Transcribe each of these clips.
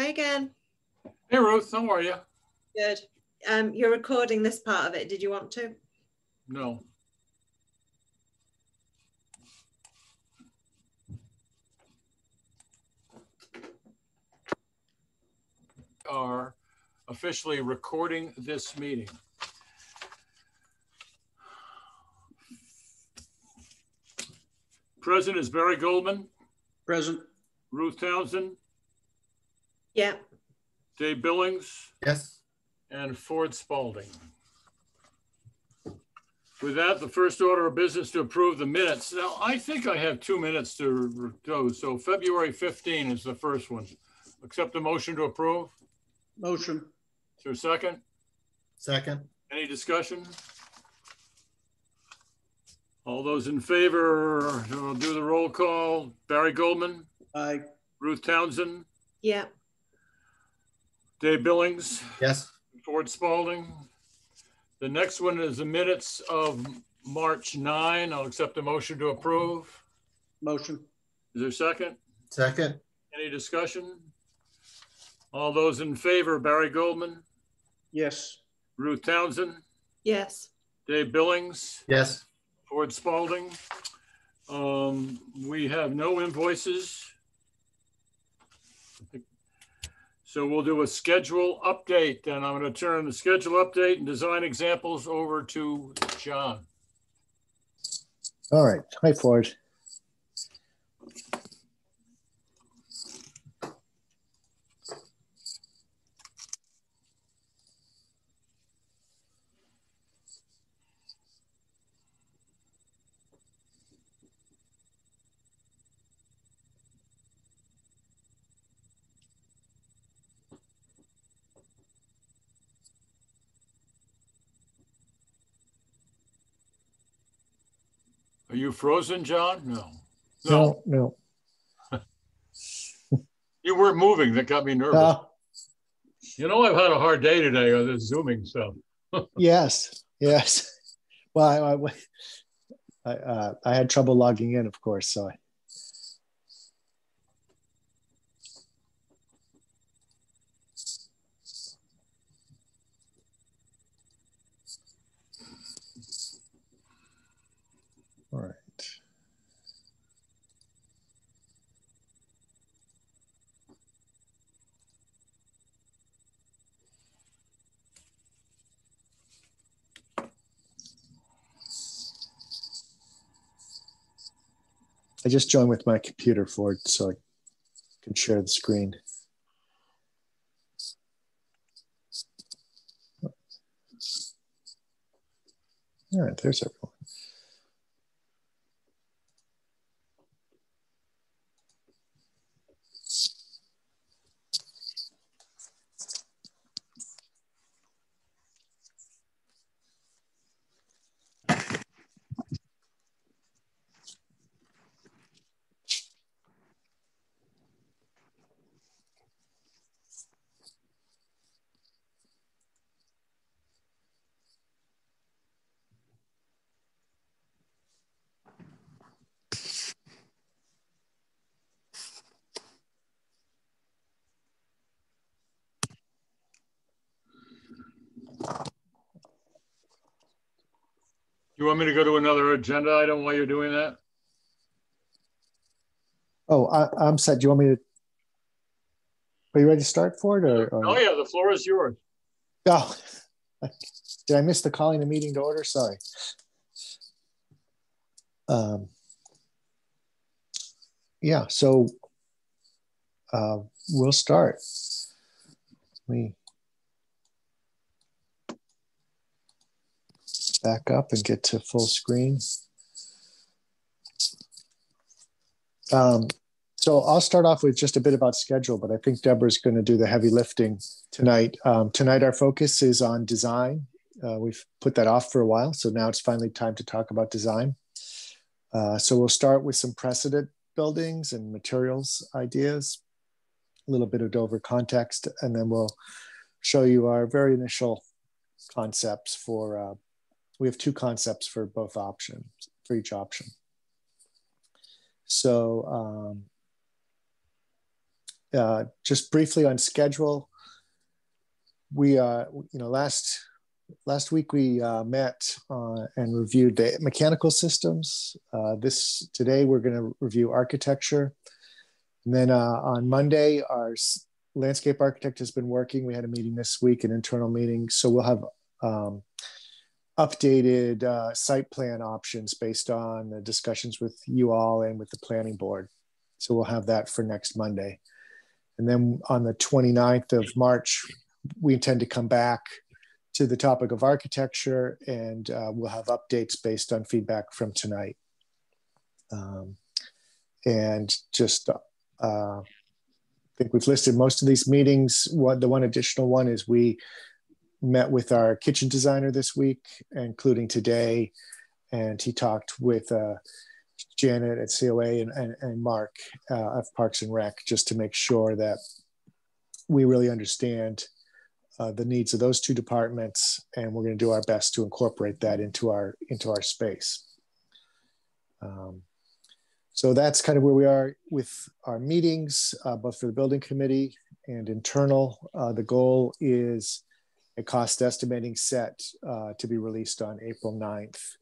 Megan. Hey, Ruth, how are you? Good. Um, you're recording this part of it. Did you want to? No. Are officially recording this meeting. Present is Barry Goldman, Present. Ruth Townsend, Yeah. Dave Billings, Yes. and Ford Spalding. With that, the first order of business to approve the minutes. Now, I think I have two minutes to go. So February 15 is the first one. Accept the motion to approve. Motion. Is there a second? Second. Any discussion? All those in favor, we'll do the roll call. Barry Goldman, Aye. Ruth Townsend, Yeah. Dave Billings, Yes. Ford Spalding. The next one is the minutes of March 9. I'll accept the motion to approve. Motion. Is there a second? Second. Any discussion? All those in favor, Barry Goldman, Yes. Ruth Townsend, Yes. Dave Billings, Yes. Ford Spalding. Um, we have no invoices. So we'll do a schedule update and I'm going to turn the schedule update and design examples over to John. All right. Hi, Ford. You frozen, John? No. No, no. You weren't moving. That got me nervous. Uh, You know, I've had a hard day today on this Zooming stuff. yes, yes. Well, I, I, I, uh, I had trouble logging in, of course. So I, all right. I just joined with my computer, for it so I can share the screen. All right, there's everyone. You want me to go to another agenda item while you're doing that? Oh, I, I'm set. Do you want me to? Are you ready to start, Ford? Or, or... Oh, yeah, the floor is yours. Oh, did I miss the calling the meeting to order? Sorry. Um, yeah, so uh, we'll start. We back up and get to full screen. Um, so I'll start off with just a bit about schedule, but I think Deborah's going to do the heavy lifting tonight. Um, tonight, our focus is on design. Uh, we've put that off for a while, so now it's finally time to talk about design. Uh, so we'll start with some precedent buildings and materials ideas, a little bit of Dover context, and then we'll show you our very initial concepts for, uh, we have two concepts for both options, for each option. So um, uh, just briefly on schedule, we uh, you know last last week we uh, met uh, and reviewed the mechanical systems. Uh, this today we're going to review architecture, and then uh, on Monday our landscape architect has been working. We had a meeting this week, an internal meeting, so we'll have um, updated uh, site plan options based on the discussions with you all and with the planning board. So we'll have that for next Monday. And then on the 29th of March, we intend to come back to the topic of architecture and uh, we'll have updates based on feedback from tonight. Um, and just, uh, I think we've listed most of these meetings. What the one additional one is we met with our kitchen designer this week, including today, and he talked with uh, Janet at COA and, and, and Mark uh, of Parks and Rec just to make sure that we really understand uh, the needs of those two departments, and we're going to do our best to incorporate that into our into our space. Um, so that's kind of where we are with our meetings, uh, both for the building committee and internal. Uh, the goal is a cost estimating set uh, to be released on April 9th.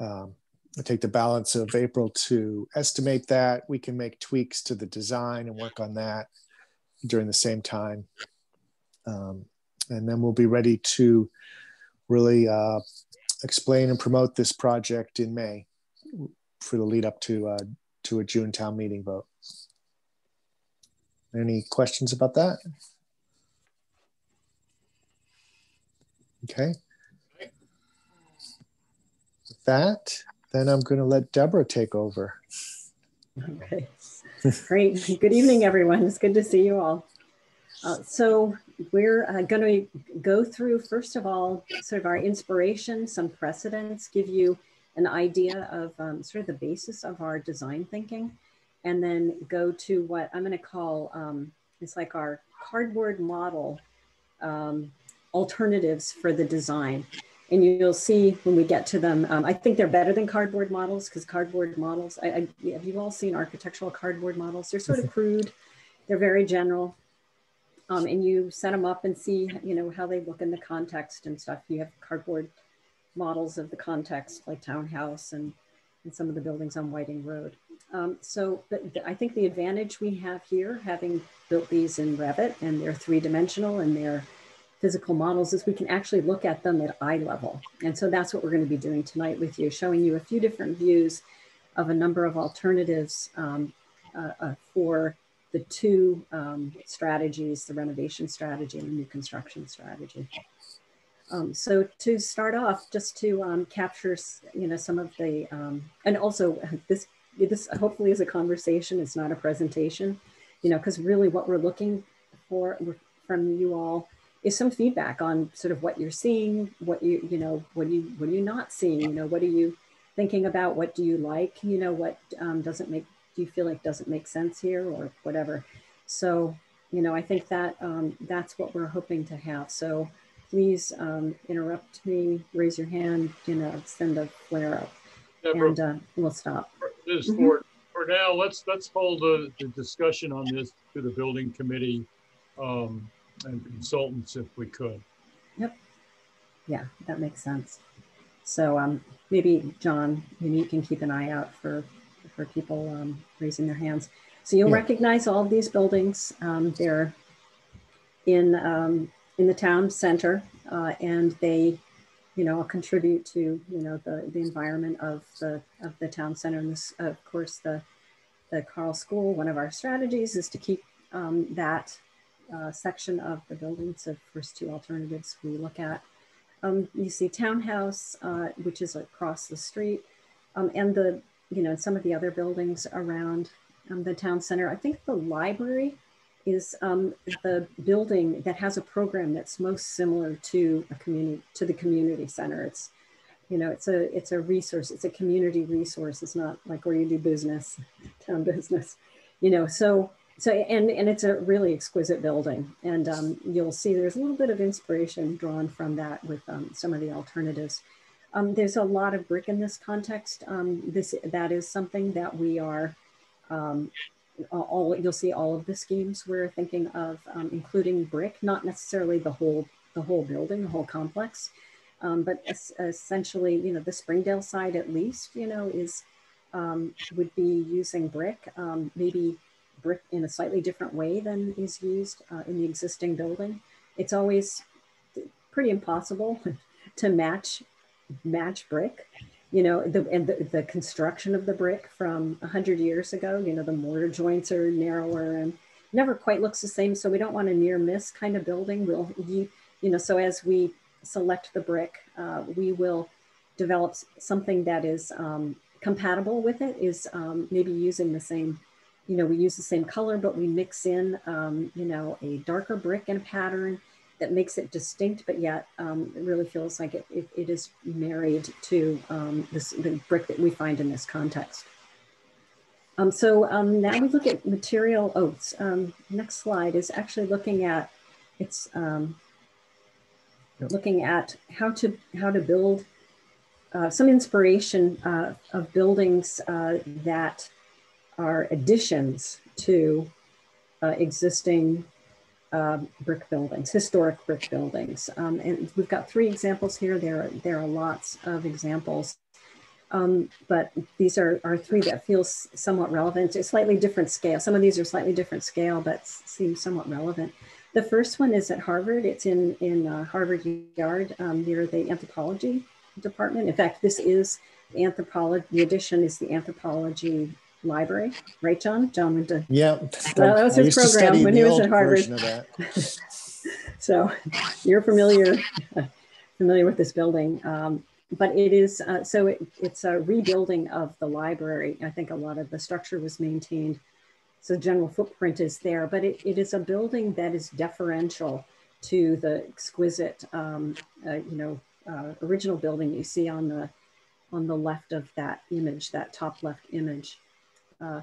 Um, I take the balance of April to estimate that. We can make tweaks to the design and work on that during the same time. Um, and then we'll be ready to really uh, explain and promote this project in May for the lead up to uh, to a June town meeting vote. Any questions about that? Okay. With that, then I'm going to let Deborah take over. Okay, great. Good evening, everyone. It's good to see you all. Uh, so we're uh, going to go through, first of all, sort of our inspiration, some precedents, give you an idea of um, sort of the basis of our design thinking, and then go to what I'm going to call, um, it's like our cardboard model um, alternatives for the design. And you'll see when we get to them, um, I think they're better than cardboard models because cardboard models, I, I, have you all seen architectural cardboard models? They're sort of crude, they're very general. Um, and you set them up and see, you know, how they look in the context and stuff. You have cardboard models of the context like townhouse and, and some of the buildings on Whiting Road. Um, so I think the advantage we have here, having built these in Revit and they're three-dimensional and they're physical models is we can actually look at them at eye level. And so that's what we're going to be doing tonight with you, showing you a few different views of a number of alternatives um, uh, uh, for the two um, strategies, the renovation strategy and the new construction strategy. Um, so to start off, just to um, capture, you know, some of the, um, and also this, this hopefully is a conversation, it's not a presentation, you know, because really what we're looking for from you all is some feedback on sort of what you're seeing, what you, you know, what you, what are you not seeing, you know, what are you thinking about, what do you like, you know, what um, doesn't make, do you feel like doesn't make sense here or whatever. So, you know, I think that um, that's what we're hoping to have. So please um, interrupt me, raise your hand, you know, send a flare up Deborah, and uh, we'll stop. this Mhm. for, for now, let's, let's hold the, the discussion on this to the building committee um, and consultants if we could. Yep. Yeah, that makes sense. So um, maybe John, you, you can keep an eye out for for people um, raising their hands. So you'll Yeah. recognize all of these buildings. Um, they're in um, in the town center, uh, and they, you know, contribute to you know the the environment of the of the town center. And this, of course, the the Caryl School. One of our strategies is to keep um, that uh, section of the buildings. So first two alternatives we look at. Um, you see townhouse, uh, which is across the street, um, and the you know some of the other buildings around um, the town center. I think the library is um, the building that has a program that's most similar to a community to the community center. It's you know it's a it's a resource. It's a community resource. It's not like where you do business, town business. You know so so and and it's a really exquisite building. And um, you'll see there's a little bit of inspiration drawn from that with um, some of the alternatives. Um, there's a lot of brick in this context. Um, this that is something that we are um, all you'll see all of the schemes we're thinking of um, including brick, not necessarily the whole the whole building, the whole complex, but es essentially, you know, the Springdale side at least, you know, is would be using brick, maybe brick in a slightly different way than is used uh, in the existing building. It's always pretty impossible to match match brick you know, the, and the, the construction of the brick from 100 years ago, you know, the mortar joints are narrower and never quite looks the same. So we don't want a near miss kind of building. We'll, you, you know, so as we select the brick, uh, we will develop something that is um, compatible with it, is um, maybe using the same, you know, we use the same color, but we mix in, um, you know, a darker brick and a pattern that makes it distinct, but yet um, it really feels like it, it, it is married to um, this, the brick that we find in this context. Um, so um, now we look at material oats. Um, next slide is actually looking at it's um, looking at how to how to build uh, some inspiration uh, of buildings uh, that are additions to uh, existing um, brick buildings, historic brick buildings. Um, and we've got three examples here. There are, there are lots of examples, um, but these are, are three that feel somewhat relevant. It's slightly different scale. Some of these are slightly different scale, but seem somewhat relevant. The first one is at Harvard. It's in, in uh, Harvard Yard um, near the anthropology department. In fact, this is anthropology, the addition is the anthropology library, right, John? John went to. Yeah, well, that was his program when he was at Harvard. so you're familiar familiar with this building, um, but it is uh, so it, it's a rebuilding of the library. I think a lot of the structure was maintained, so the general footprint is there, but it, it is a building that is deferential to the exquisite, um, uh, you know, uh, original building you see on the on the left of that image, that top left image. Uh,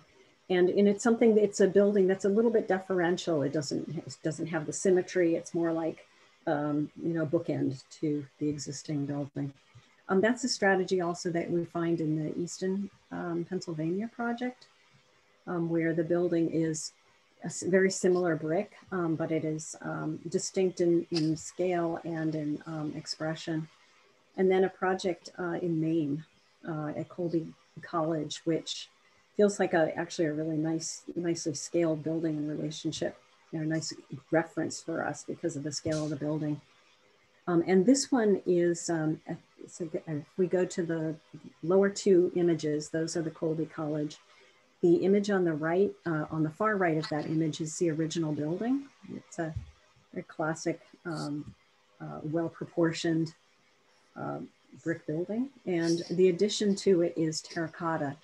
and, and it's something, it's a building that's a little bit deferential. It doesn't, it doesn't have the symmetry. It's more like, um, you know, bookend to the existing building. Um, that's a strategy also that we find in the Easton, um, Pennsylvania project, um, where the building is a very similar brick, um, but it is um, distinct in, in scale and in expression. And then a project uh, in Maine uh, at Colby College, which feels like a actually a really nice, nicely scaled building and relationship. You know, nice reference for us because of the scale of the building. Um, and this one is, um, so if we go to the lower two images, those are the Colby College. The image on the right, uh, on the far right of that image is the original building. It's a very classic, um, uh, well-proportioned uh, brick building. And the addition to it is terracotta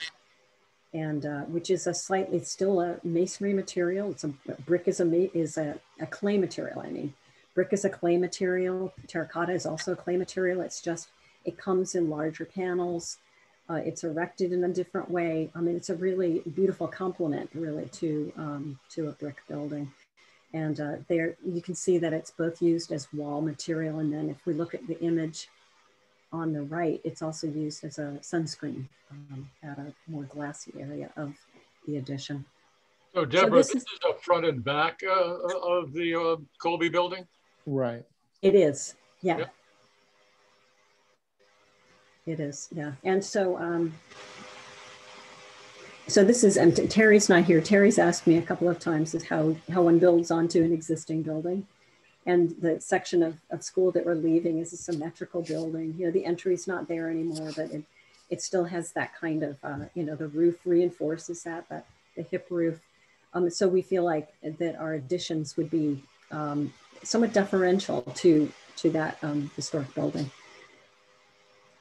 and uh, which is a slightly it's still a masonry material. It's a brick is a is a, a clay material. I mean, brick is a clay material. Terracotta is also a clay material. It's just it comes in larger panels. Uh, it's erected in a different way. I mean, it's a really beautiful complement, really, to um, to a brick building. And uh, there, you can see that it's both used as wall material, and then if we look at the image on the right, it's also used as a sunscreen um, at a more glassy area of the addition. So Deborah, so this, this, is, the front and back uh, uh, of the uh, Colby building? Right. It is, yeah. yeah. It is, yeah. And so, um, so this is, and Terry's not here. Terry's asked me a couple of times is how, how one builds onto an existing building and the section of, of school that we're leaving is a symmetrical building. You know, the entry is not there anymore, but it, it still has that kind of, uh, you know, the roof reinforces that, that the hip roof. Um, so we feel like that our additions would be um, somewhat deferential to, to that um, historic building.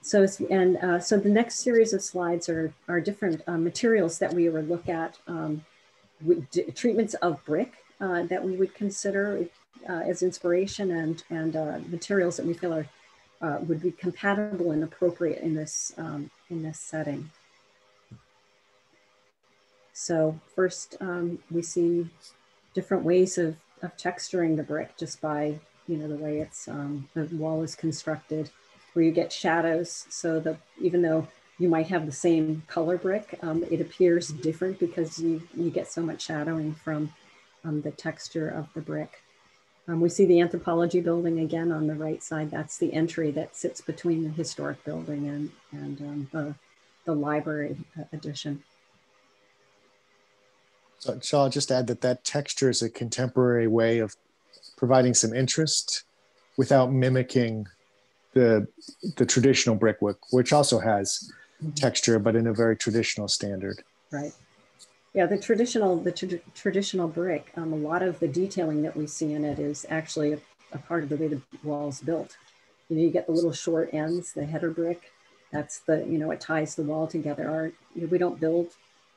So, and uh, so the next series of slides are, are different uh, materials that we would look at, um, treatments of brick uh, that we would consider uh, as inspiration and, and uh, materials that we feel are, uh, would be compatible and appropriate in this, um, in this setting. So first um, we see different ways of, of texturing the brick just by, you know, the way it's, um, the wall is constructed where you get shadows. So the, even though you might have the same color brick. Um, it appears different because you, you get so much shadowing from um, the texture of the brick. Um, we see the anthropology building again on the right side. That's the entry that sits between the historic building and, and um, the, the library addition. So, so I'll just add that that texture is a contemporary way of providing some interest without mimicking the the traditional brickwork, which also has texture, but in a very traditional standard. Right. Yeah, the traditional the tra traditional brick. Um, a lot of the detailing that we see in it is actually a, a part of the way the wall is built. You know, you get the little short ends, the header brick. That's the you know it ties the wall together. Our, we don't build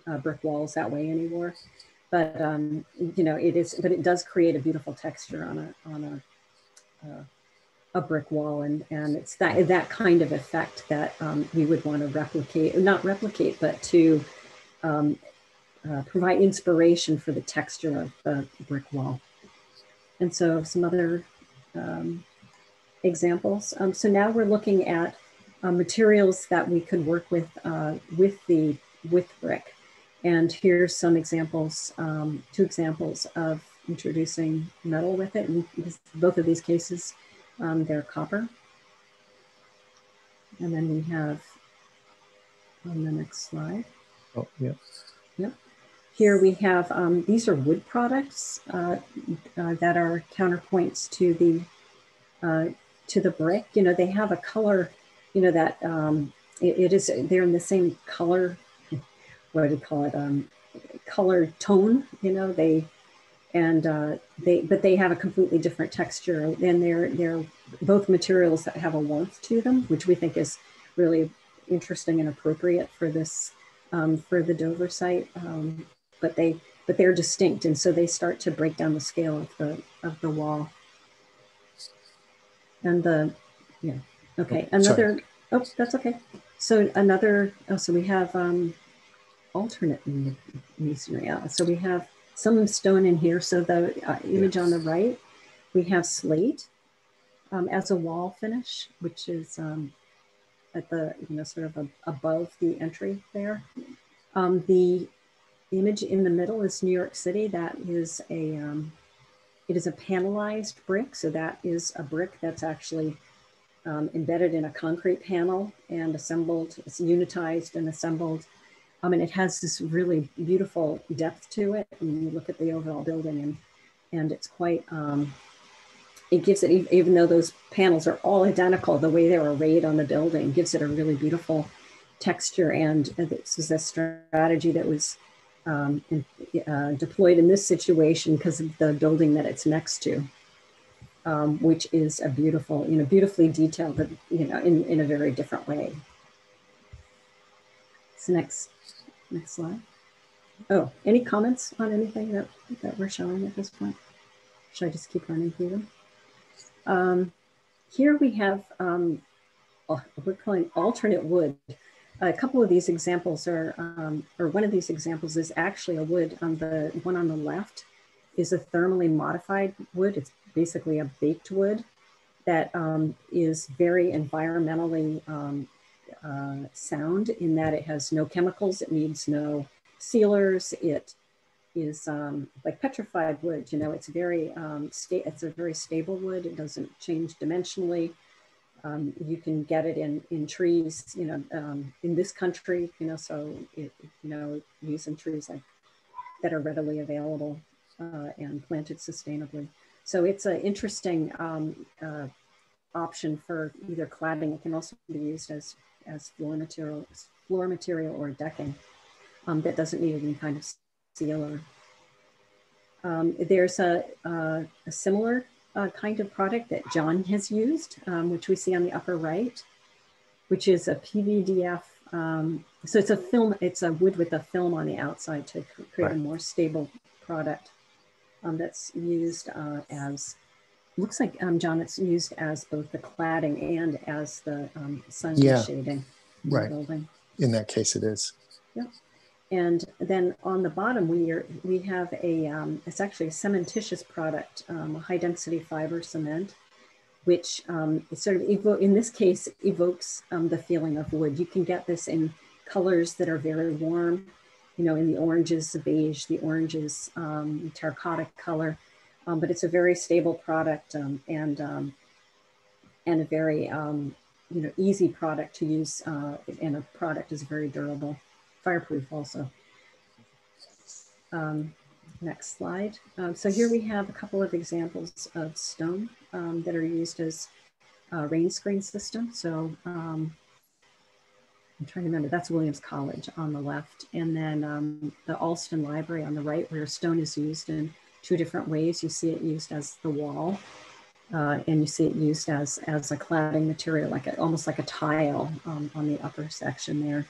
uh, brick walls that way anymore, but um, you know it is. But it does create a beautiful texture on a on a uh, a brick wall and and it's that that kind of effect that um, we would want to replicate not replicate but to um, uh, provide inspiration for the texture of the brick wall and so some other um, examples um, so now we're looking at uh, materials that we could work with uh, with the with brick and here's some examples um, two examples of introducing metal with it and both of these cases um, they're copper. And then we have on the next slide. Oh, yeah. Here we have, um, these are wood products uh, uh, that are counterpoints to the, uh, to the brick. You know, they have a color, you know, that um, it, it is, they're in the same color, what do you call it, um, color tone, you know, they, and uh, they but they have a completely different texture and they're they're both materials that have a warmth to them which we think is really interesting and appropriate for this um, for the dover site um, but they but they're distinct and so they start to break down the scale of the of the wall and the yeah okay Oh, another sorry. oh that's okay so another oh so we have um alternate masonry so we have some stone in here. So the uh, image on the right, we have slate um, as a wall finish, which is um, at the, you know, sort of a, above the entry there. Um, the image in the middle is New York City. That is a, um, it is a panelized brick. So that is a brick that's actually um, embedded in a concrete panel and assembled, it's unitized and assembled I mean, it has this really beautiful depth to it. And you look at the overall building and, and it's quite, um, it gives it, even though those panels are all identical, the way they're arrayed on the building gives it a really beautiful texture. And this is a strategy that was um, uh, deployed in this situation because of the building that it's next to. Um, which is a beautiful, you know, beautifully detailed, but, you know, in, in a very different way. So next Next slide. Oh, any comments on anything that, that we're showing at this point? Should I just keep running through them? Um, here we have, um, oh, we're calling alternate wood. A couple of these examples are, um, or one of these examples is actually a wood on the one on the left is a thermally modified wood. It's basically a baked wood that um, is very environmentally um, uh, sound in that it has no chemicals, it needs no sealers, it is um, like petrified wood, you know, it's very, um, it's a very stable wood, it doesn't change dimensionally. Um, you can get it in, in trees, you know, um, in this country, you know, so, it, you know, using trees like, that are readily available uh, and planted sustainably. So it's an interesting um, uh, option for either cladding. It can also be used as as floor material, floor material or decking um, that doesn't need any kind of sealer. Um, there's a, a, a similar uh, kind of product that John has used, um, which we see on the upper right, which is a PVDF. Um, so it's a film, it's a wood with a film on the outside to create right. a more stable product um, that's used uh, as looks like um, John, it's used as both the cladding and as the um, sun yeah. shading right. building. In that case, it is. Yep. And then on the bottom, we are we have a um, it's actually a cementitious product, um, a high density fiber cement which um, sort of evo- in this case evokes um, the feeling of wood. You can get this in colors that are very warm, you know, in the oranges, the beige, the oranges, um, terracotta color, um, but it's a very stable product and and a very you know easy product to use, uh, and a product is very durable, fireproof also. Um, next slide. Um, so here we have a couple of examples of stone um, that are used as a rain screen system. So um, I'm trying to remember, that's Williams College on the left. And then um, the Allston Library on the right, where stone is used in two different ways. You see it used as the wall, uh, and you see it used as, as a cladding material, like a, almost like a tile um, on the upper section there.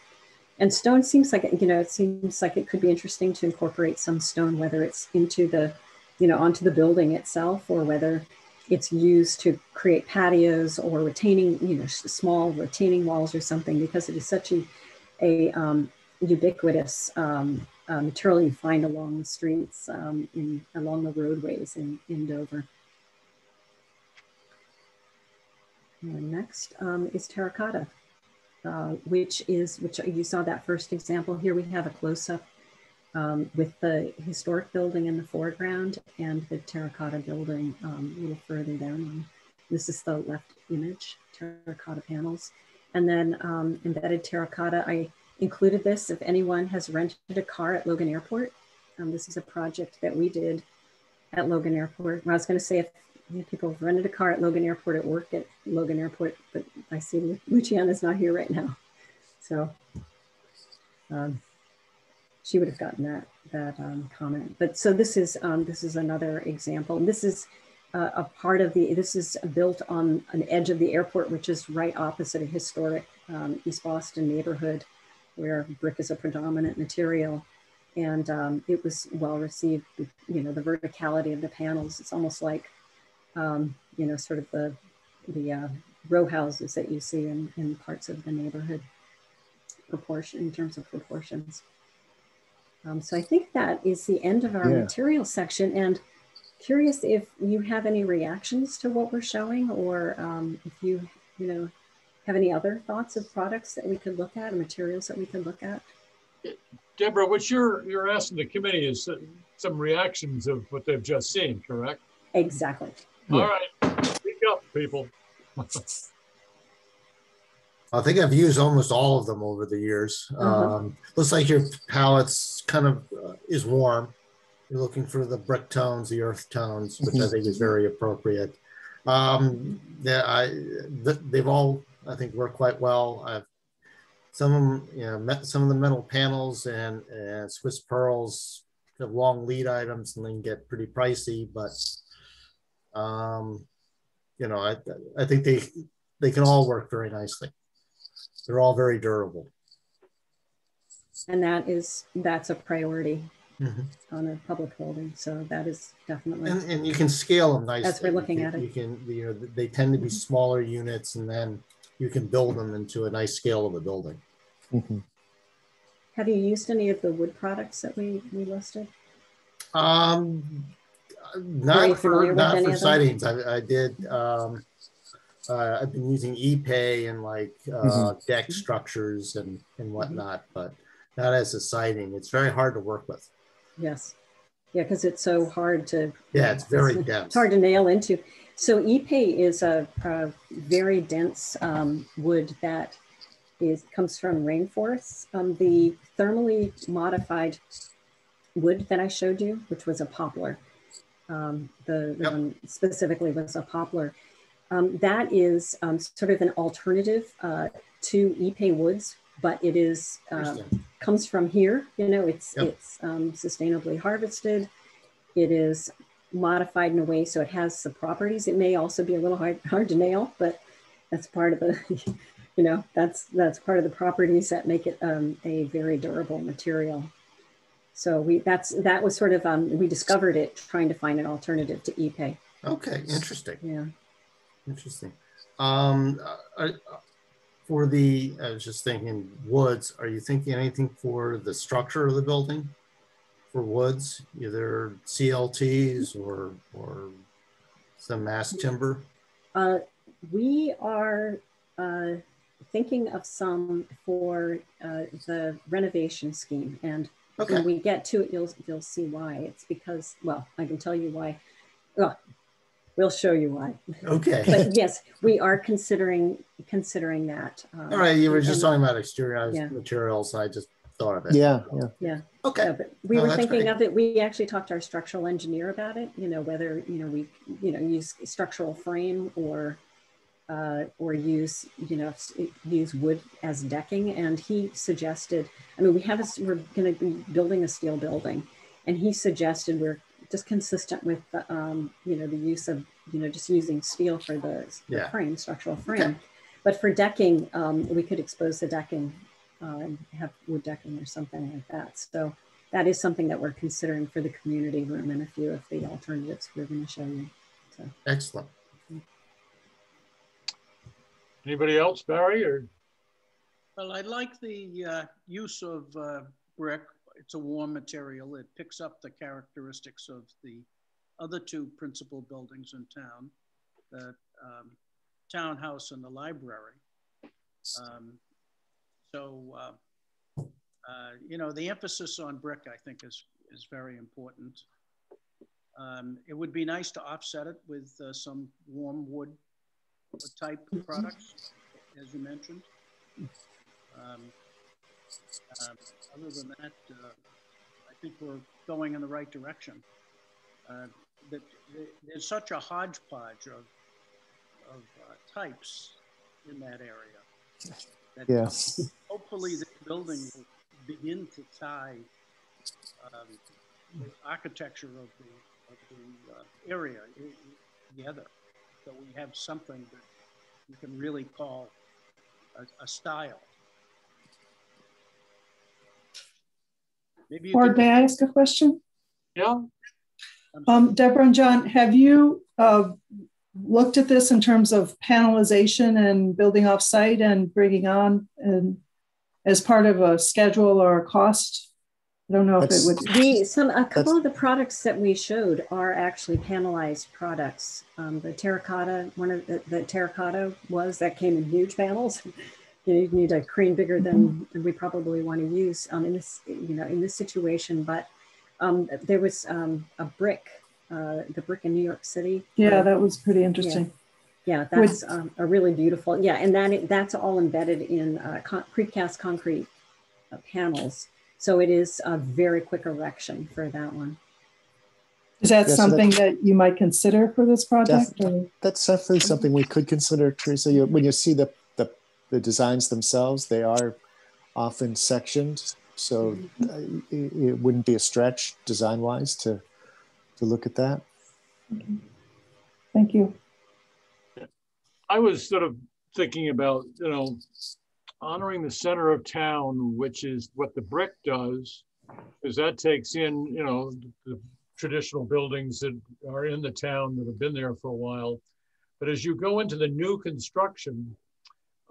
And stone seems like, you know, it seems like it could be interesting to incorporate some stone, whether it's into the, you know, onto the building itself or whether it's used to create patios or retaining, you know, small retaining walls or something, because it is such a, a um, ubiquitous um, uh, material you find along the streets, um, in, along the roadways in, in Dover. And next um, is terracotta, uh, which is, which you saw that first example. Here we have a close-up um, with the historic building in the foreground and the terracotta building um, a little further down. This is the left image, terracotta panels. And then um, embedded terracotta, I included this if anyone has rented a car at Logan Airport. Um, this is a project that we did at Logan Airport. I was gonna say if people rented a car at Logan Airport at work at Logan Airport, but I see Luciana's not here right now. So um, she would have gotten that that um, comment. But so this is um, this is another example. And this is uh, a part of the. This is built on an edge of the airport, which is right opposite a historic um, East Boston neighborhood, where brick is a predominant material. And um, it was well received. You know, the verticality of the panels. It's almost like, um, you know, sort of the the uh, row houses that you see in, in parts of the neighborhood proportion in terms of proportions. Um, so I think that is the end of our Yeah. material section and curious if you have any reactions to what we're showing or um, if you, you know, have any other thoughts of products that we could look at or materials that we could look at. Deborah, what you're, you're asking the committee is some reactions of what they've just seen, correct? Exactly. All Yeah. right, speak up, people. I think I've used almost all of them over the years. Uh-huh. Um, looks like your palettes kind of uh, is warm. You're looking for the brick tones, the earth tones, which I think is very appropriate. Um, yeah, I, th- they've all, I think, worked quite well. I've, some of them, you know, met, some of the metal panels and, and Swiss pearls have long lead items and then get pretty pricey, but um, you know, I, I think they, they can all work very nicely. They're all very durable. And that is, that's a priority Mhm. on a public building. So that is definitely, And, and you can scale them nicely. As we're looking You at can- it. You can, you know, they tend to be smaller units and then you can build them into a nice scale of a building. Mhm. have you used any of the wood products that we, we listed? Um, Are you not for, not for sightings. I, I did, um, uh, I've been using Ipe and like, uh, Mm-hmm. deck structures and, and whatnot, but not as a sighting. It's very hard to work with. Yes. Yeah, because it's so hard to. Yeah, it's very dense. It's hard to nail into. So Ipe is a, a very dense um, wood that is comes from rainforests. Um, the thermally modified wood that I showed you, which was a poplar, um, the, Yep. one specifically was a poplar. Um, that is um, sort of an alternative uh, to Ipe woods, but it is uh, comes from here. You know, it's Yep. it's um, sustainably harvested. It is modified in a way so it has some properties. It may also be a little hard hard to nail, but that's part of the, you know, that's that's part of the properties that make it um, a very durable material. So we that's that was sort of um, we discovered it trying to find an alternative to Ipe. Okay, interesting. Yeah. Interesting. Um, uh, for the, I was just thinking woods, are you thinking anything for the structure of the building? For woods, either CLTs or, or some mass timber? Uh, we are uh, thinking of some for uh, the renovation scheme. And Okay. when we get to it, you'll, you'll see why. It's because, well, I can tell you why. Well, we'll show you why. Okay. But yes, we are considering considering that. um, All right. You were just talking about exterior Yeah. materials. I just thought of it. Yeah, yeah. Yeah. Okay. Yeah, but we Oh, were thinking great. of it. We actually talked to our structural engineer about it. You know whether you know we you know use structural frame or uh, or use you know use wood as decking. And he suggested. I mean, we have a, we're going to be building a steel building, and he suggested we're just consistent with the, um, you know the use of you know just using steel for the, the Yeah. frame structural frame. But for decking, um, we could expose the decking uh, and have wood decking or something like that. So that is something that we're considering for the community room and a few of the alternatives we're going to show you. So Excellent. Anybody else, Barry, or? Well, I like the uh, use of uh, brick. It's a warm material. It picks up the characteristics of the other two principal buildings in town, the um, townhouse and the library. Um, so, uh, uh, you know, the emphasis on brick, I think, is, is very important. Um, it would be nice to offset it with uh, some warm wood type products, as you mentioned. Um, um, other than that, uh, I think we're going in the right direction. Uh, that there's such a hodgepodge of of uh, types in that area. That Yeah. Hopefully, this building will begin to tie um, the architecture of the of the uh, area together, so we have something that you can really call a, a style. Maybe Or could- may I ask a question? Yeah, Um, Deborah and John, have you uh, looked at this in terms of panelization and building off site and bringing on and as part of a schedule or a cost? I don't know if it would. we some a couple of the products that we showed are actually panelized products. Um, the terracotta, one of the, the terracotta was that came in huge panels. You, know, you need a crane bigger than we probably want to use um, in this, you know, in this situation. But um, there was um, a brick, uh, the brick in New York City. Yeah, uh, that was pretty interesting. Yeah, Would- that's um, a really beautiful. Yeah, and that that's all embedded in uh, con- precast concrete uh, panels. So it is a very quick erection for that one. Is that Yeah, so something that you might consider for this project? or- That's definitely something we could consider, Teresa. You, when you see the, the, the designs themselves, they are often sectioned. So uh, it, it wouldn't be a stretch design wise to, to look at that. Thank you. I was sort of thinking about, you know, honoring the center of town, which is what the brick does, because that takes in, you know, the traditional buildings that are in the town that have been there for a while. But as you go into the new construction,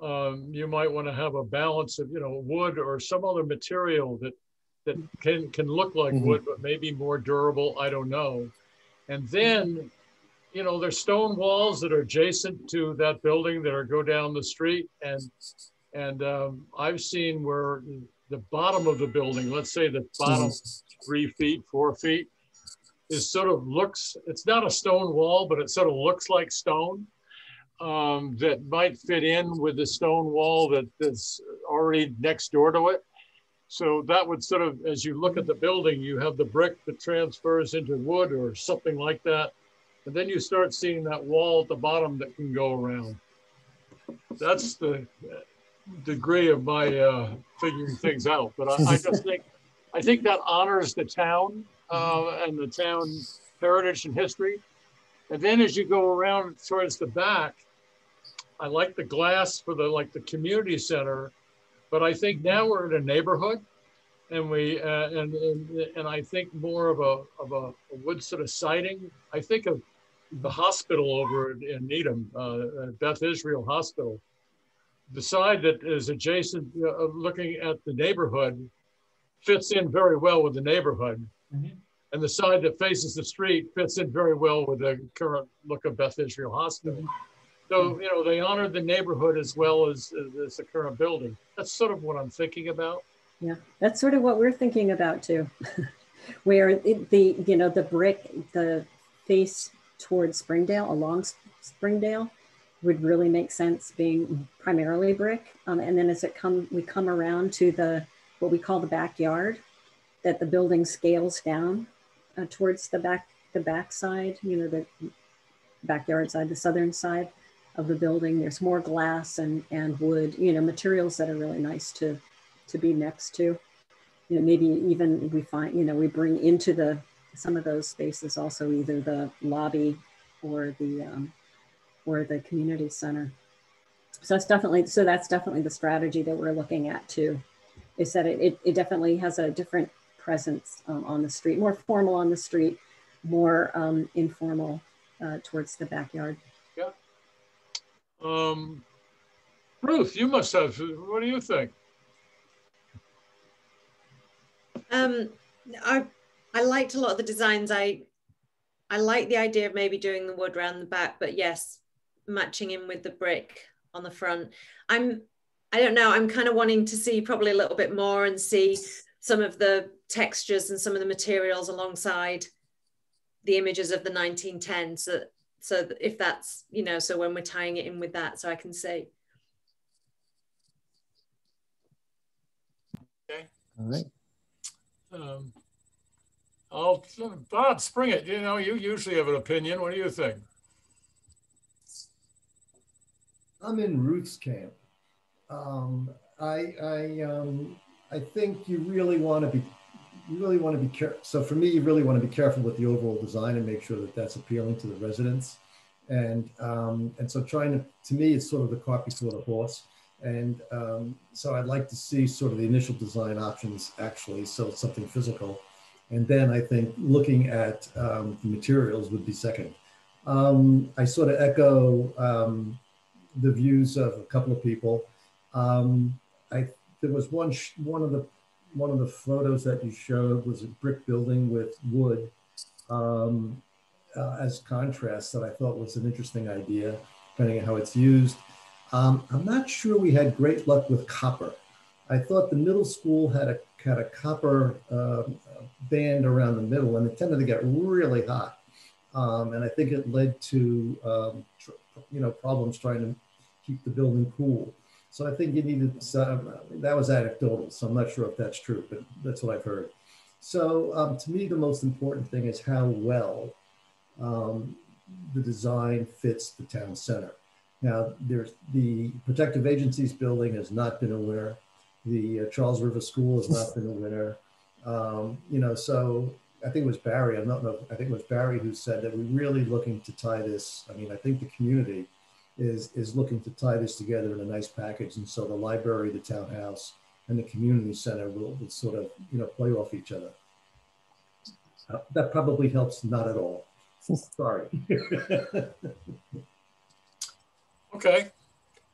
um, you might want to have a balance of, you know, wood or some other material that that can can look like Mhm. wood, but maybe more durable. I don't know. And then you know, there's stone walls that are adjacent to that building that are go down the street. And, and um, I've seen where the bottom of the building, let's say the bottom three feet, four feet, is sort of looks, it's not a stone wall, but it sort of looks like stone um, that might fit in with the stone wall that is already next door to it. So that would sort of, as you look at the building, you have the brick that transfers into wood or something like that. And then you start seeing that wall at the bottom that can go around. That's the degree of my uh, figuring things out. But I, I just think, I think that honors the town uh, and the town heritage and history. And then as you go around towards the back, I like the glass for the like the community center, but I think now we're in a neighborhood, and we uh, and, and and I think more of a of a, a wood sort of siding. I think of the hospital over in, Needham, uh, Beth Israel Hospital. The side that is adjacent, uh, uh, looking at the neighborhood, fits in very well with the neighborhood. Mm-hmm. And the side that faces the street fits in very well with the current look of Beth Israel Hospital. Mm-hmm. So, you know, they honor the neighborhood as well as, uh, as the current building. That's sort of what I'm thinking about. Yeah, that's sort of what we're thinking about too. Where it, the, you know, the brick, the face towards Springdale, along Springdale, would really make sense being primarily brick. Um, and then as it come, we come around to the, what we call the backyard, that the building scales down uh, towards the back, the back side, you know, the backyard side, the southern side of the building. There's more glass and, and wood, you know, materials that are really nice to, to be next to. You know, maybe even we find, you know, we bring into the, some of those spaces also either the lobby or the, um, or the community center. So it's definitely, so that's definitely the strategy that we're looking at too, is that it, it, it definitely has a different presence um, on the street, more formal on the street, more um, informal uh, towards the backyard. Yeah. Um, Ruth, you must have, what do you think? Um, I, I liked a lot of the designs. I, I like the idea of maybe doing the wood around the back, but yes, matching in with the brick on the front. I'm, I don't know, I'm kind of wanting to see probably a little bit more and see some of the textures and some of the materials alongside the images of the 1910s. So, so if that's, you know, so when we're tying it in with that, so I can see. Okay. All right. Um, I'll, Bob, spring it. You know, you usually have an opinion. What do you think? I'm in Ruth's camp. Um, I I um, I think you really want to be you really want to be careful. So for me, you really want to be careful with the overall design and make sure that that's appealing to the residents. And um, and so trying to to me, it's sort of the cart before the horse. And um, so I'd like to see sort of the initial design options actually, so it's something physical. And then I think looking at um, the materials would be second. Um, I sort of echo um, the views of a couple of people. Um, I there was one one of the one of the photos that you showed was a brick building with wood um, uh, as contrast that I thought was an interesting idea, depending on how it's used. Um, I'm not sure we had great luck with copper. I thought the middle school had a had a copper uh, band around the middle, and it tended to get really hot. Um, and I think it led to um, you know problems trying to keep the building cool. So I think you needed, uh, that was anecdotal, so I'm not sure if that's true, but that's what I've heard. So um, to me, the most important thing is how well um, the design fits the town center. Now, there's the protective agencies building has not been a winner. The uh, Charles River School has not been a winner. Um, you know, so I think it was Barry, I don't know, I think it was Barry who said that we're really looking to tie this. I mean, I think the community is, is looking to tie this together in a nice package. And so the library, the townhouse, and the community center will, will sort of, you know, play off each other. Uh, that probably helps not at all. Sorry. okay.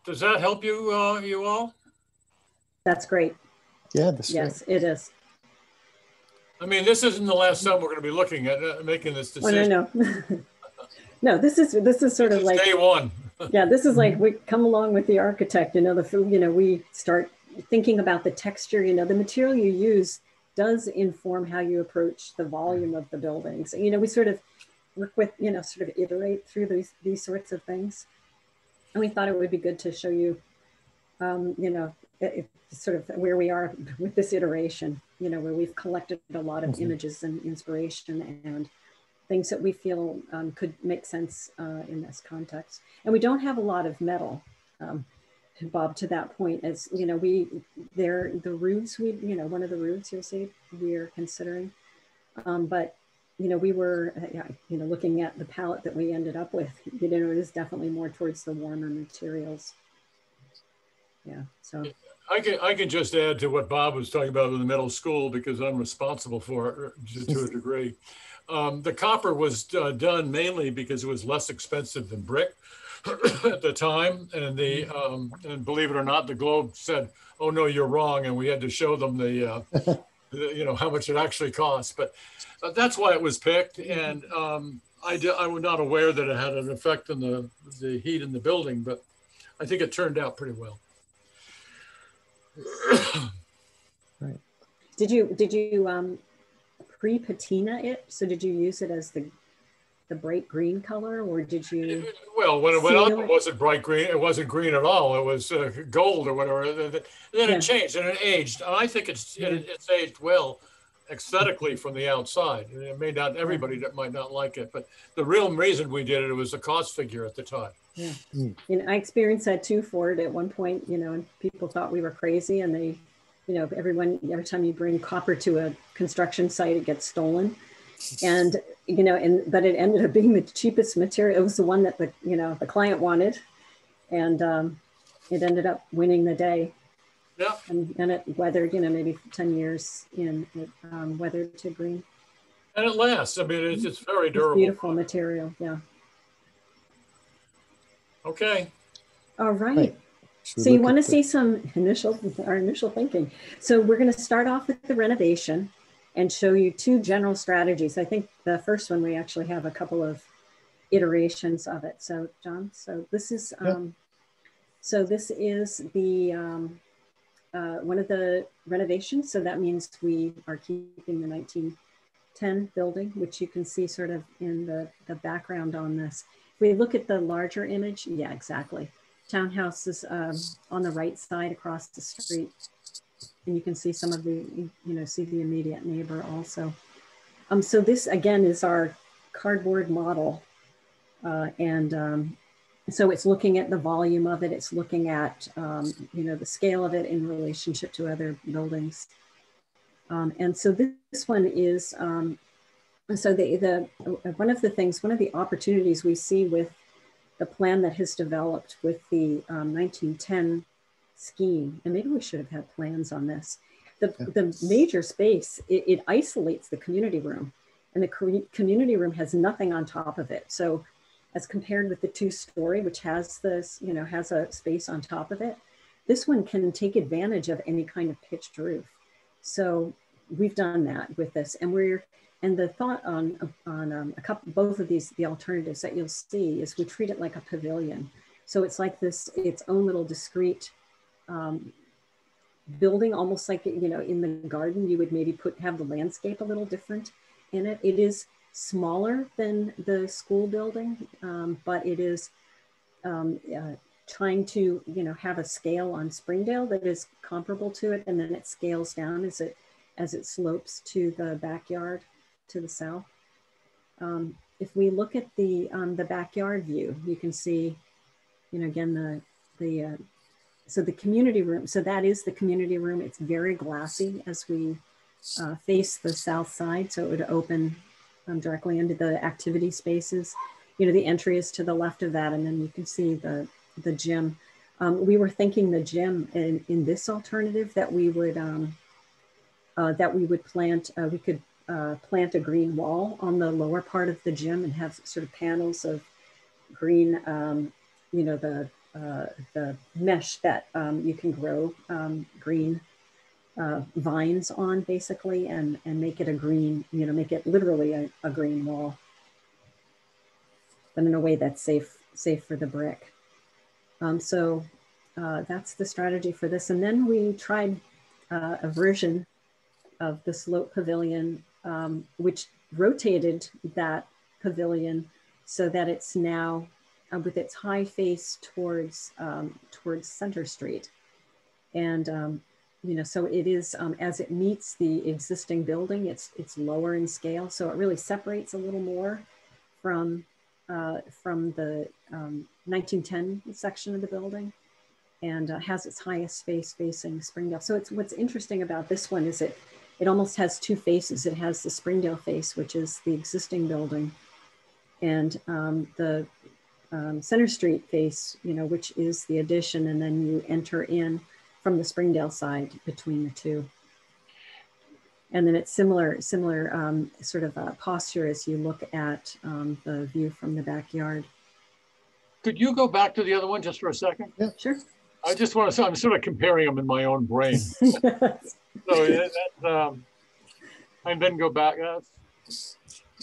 Does that help you, uh, you all? That's great. Yeah, that's yes, great. it is. I mean, this isn't the last time we're going to be looking at uh, making this decision. Oh, no, no. no, this is this is sort this of like day one. Yeah, this is like we come along with the architect. You know, the you know we start thinking about the texture. You know, the material you use does inform how you approach the volume of the buildings. You know, we sort of work with you know sort of iterate through these these sorts of things, and we thought it would be good to show you, um, you know, it, sort of where we are with this iteration. You know, where we've collected a lot of mm-hmm. images and inspiration and things that we feel um, could make sense uh, in this context. And we don't have a lot of metal, um, Bob, to that point, as you know, we, there, the roofs, we, you know, one of the roofs you'll see we're considering. Um, but, you know, we were, uh, you know, looking at the palette that we ended up with, you know, it is definitely more towards the warmer materials. Yeah, so. I can, I can just add to what Bob was talking about in the middle school because I'm responsible for it to a degree. Um, the copper was uh, done mainly because it was less expensive than brick at the time. And the um, and believe it or not, the Globe said, "Oh no, you're wrong," and we had to show them the, uh, the you know how much it actually costs. But uh, that's why it was picked. And um, I, di- I was not aware that it had an effect on the, the heat in the building, but I think it turned out pretty well. Right. Did you, did you um, pre-patina it? So did you use it as the, the bright green color or did you? Well, when it went up, it it. wasn't bright green. It wasn't green at all. It was uh, gold or whatever. Then then Yeah. it changed and it aged. And I think it's it, it's aged well aesthetically from the outside. And It may not everybody that might not like it, but the real reason we did it, it was the cost figure at the time. You know, I experienced that too, Ford, at one point, you know, and people thought we were crazy and they, you know, everyone, every time you bring copper to a construction site, it gets stolen. And, you know, and, but it ended up being the cheapest material. It was the one that the, you know, the client wanted. And um, it ended up winning the day. Yeah. And, and it weathered, you know, maybe 10 years in, it um, weathered to green. And it lasts. I mean, it's, it's very It's durable. beautiful material. Yeah. Okay. All right. Right. So you want to the- see some initial, our initial thinking. So we're going to start off with the renovation and show you two general strategies. I think the first one, we actually have a couple of iterations of it. So John, so this is, Yeah. um, so this is the, um, uh, one of the renovations. So that means we are keeping the 1910 building, which you can see sort of in the, the background on this. If we look at the larger image, yeah, exactly townhouses um, on the right side across the street. And you can see some of the, you know, see the immediate neighbor also. Um, so this again is our cardboard model. Uh, and um, so it's looking at the volume of it. It's looking at, um, you know, the scale of it in relationship to other buildings. Um, and so this, this one is, um, so the, the, one of the things, one of the opportunities we see with the plan that has developed with the um, 1910 scheme, and maybe we should have had plans on this. The, Yeah. the major space, it, it isolates the community room, and the co- community room has nothing on top of it. So, as compared with the two story, which has this, you know, has a space on top of it, this one can take advantage of any kind of pitched roof. So, we've done that with this, and we're and the thought on, on um, a couple, both of these, the alternatives that you'll see is we treat it like a pavilion. So it's like this, its own little discrete um, building, almost like, you know, in the garden, you would maybe put, have the landscape a little different in it. It is smaller than the school building, um, but it is um, uh, trying to, you know, have a scale on Springdale that is comparable to it. And then it scales down as it, as it slopes to the backyard to the south. Um, if we look at the um, the backyard view, you can see, you know, again the the uh, so the community room. So that is the community room. It's very glassy as we uh, face the south side, so it would open um, directly into the activity spaces. You know, the entry is to the left of that, and then you can see the the gym. Um, we were thinking the gym in, in this alternative that we would um, uh, that we would plant. Uh, we could uh, plant a green wall on the lower part of the gym and have sort of panels of green, um, you know, the uh, the mesh that um, you can grow um, green uh, vines on basically and, and make it a green, you know, make it literally a, a green wall, but in a way that's safe, safe for the brick. Um, so uh, that's the strategy for this. And then we tried uh, a version of the slope pavilion, um, which rotated that pavilion so that it's now uh, with its high face towards um, towards Center Street, and um, you know, so it is um, as it meets the existing building, it's it's lower in scale, so it really separates a little more from uh, from the 1910 section of the building, and uh, has its highest face facing Springdale. So it's what's interesting about this one is it it almost has two faces. It has the Springdale face, which is the existing building, and um, the um, Center Street face, you know, which is the addition, and then you enter in from the Springdale side between the two. And then it's similar, similar um, sort of uh, posture as you look at um, the view from the backyard. Could you go back to the other one just for a second? Yeah, Sure. I just want to say, I'm sort of comparing them in my own brain. So that, that, um, and then go back. Uh,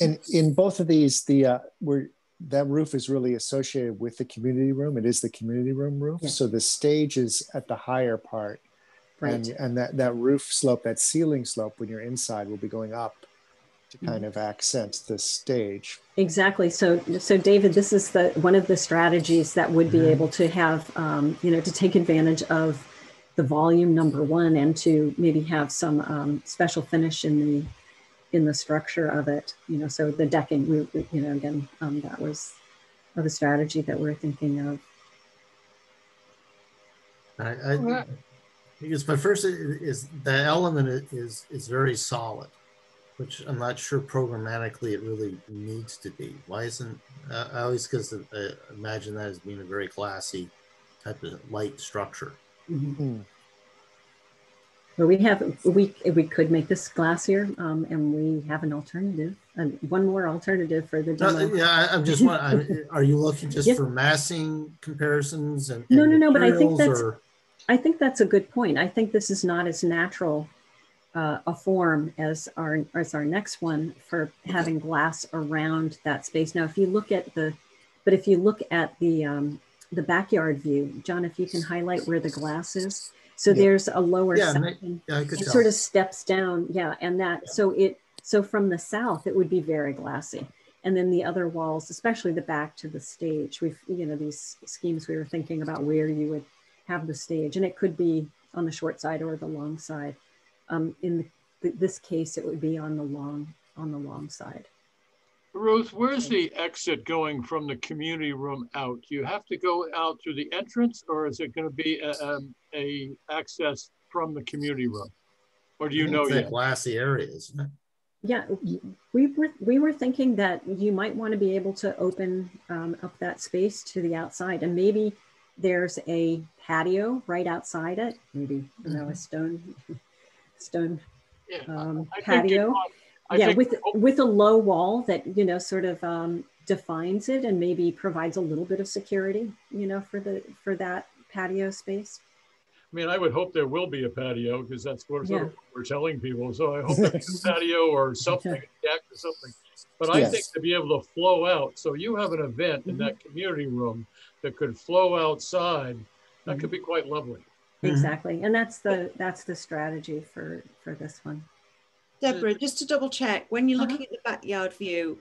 And in both of these, the uh, we're that roof is really associated with the community room. It is the community room roof. Yeah. So the stage is at the higher part. Right. And, and that, that roof slope, that ceiling slope when you're inside will be going up to kind of accent the stage. Exactly. So, so David, this is the one of the strategies that would be Mhm. able to have, um, you know, to take advantage of the volume number one, and to maybe have some um, special finish in the in the structure of it. You know, so the decking. We, we- you know, again, um, that was the strategy that we're thinking of. I, I because my first is the element is is very solid, which I'm not sure programmatically it really needs to be. Why isn't uh, I always because imagine that as being a very classy type of light structure. Hmm. But we have we we could make this glassier, um, and we have an alternative, and one more alternative for the No, demo. yeah, I, I'm just wondering, are you looking just Yeah. for massing comparisons and, No, and no, no, but I think that's- or- I think that's a good point. I think this is not as natural uh, a form as our as our next one for having glass around that space. Now, if you look at the, but if you look at the um, the backyard view, John, if you can highlight where the glass is. So Yeah. there's a lower Yeah, section. yeah, I could It tell. sort of steps down, yeah, and that so it so from the south it would be very glassy, and then the other walls, especially the back to the stage, we've you know these schemes we were thinking about where you would have the stage, and it could be on the short side or the long side. Um, in the, th- this case, it would be on the long on the long side. Ruth, where's the exit going from the community room out? Do you have to go out through the entrance or is it going to be a, um, a access from the community room? Or do you know that yet? glassy area, isn't it? Yeah, we were we were thinking that you might want to be able to open um, up that space to the outside, and maybe there's a patio right outside it. Maybe you know a stone stone Yeah, um, I think you patio. Want- I yeah, think- with with a low wall that you know sort of um, defines it and maybe provides a little bit of security, you know, for the for that patio space. I mean, I would hope there will be a patio because that's what Yeah. we're telling people. So I hope there's a patio or something, a deck or something. But I think to be able to flow out, so you have an event in that community room that could flow outside, that could be quite lovely. Mhm. Exactly, and that's the that's the strategy for for this one. Deborah, just to double check, when you're Uh-huh. looking at the backyard view,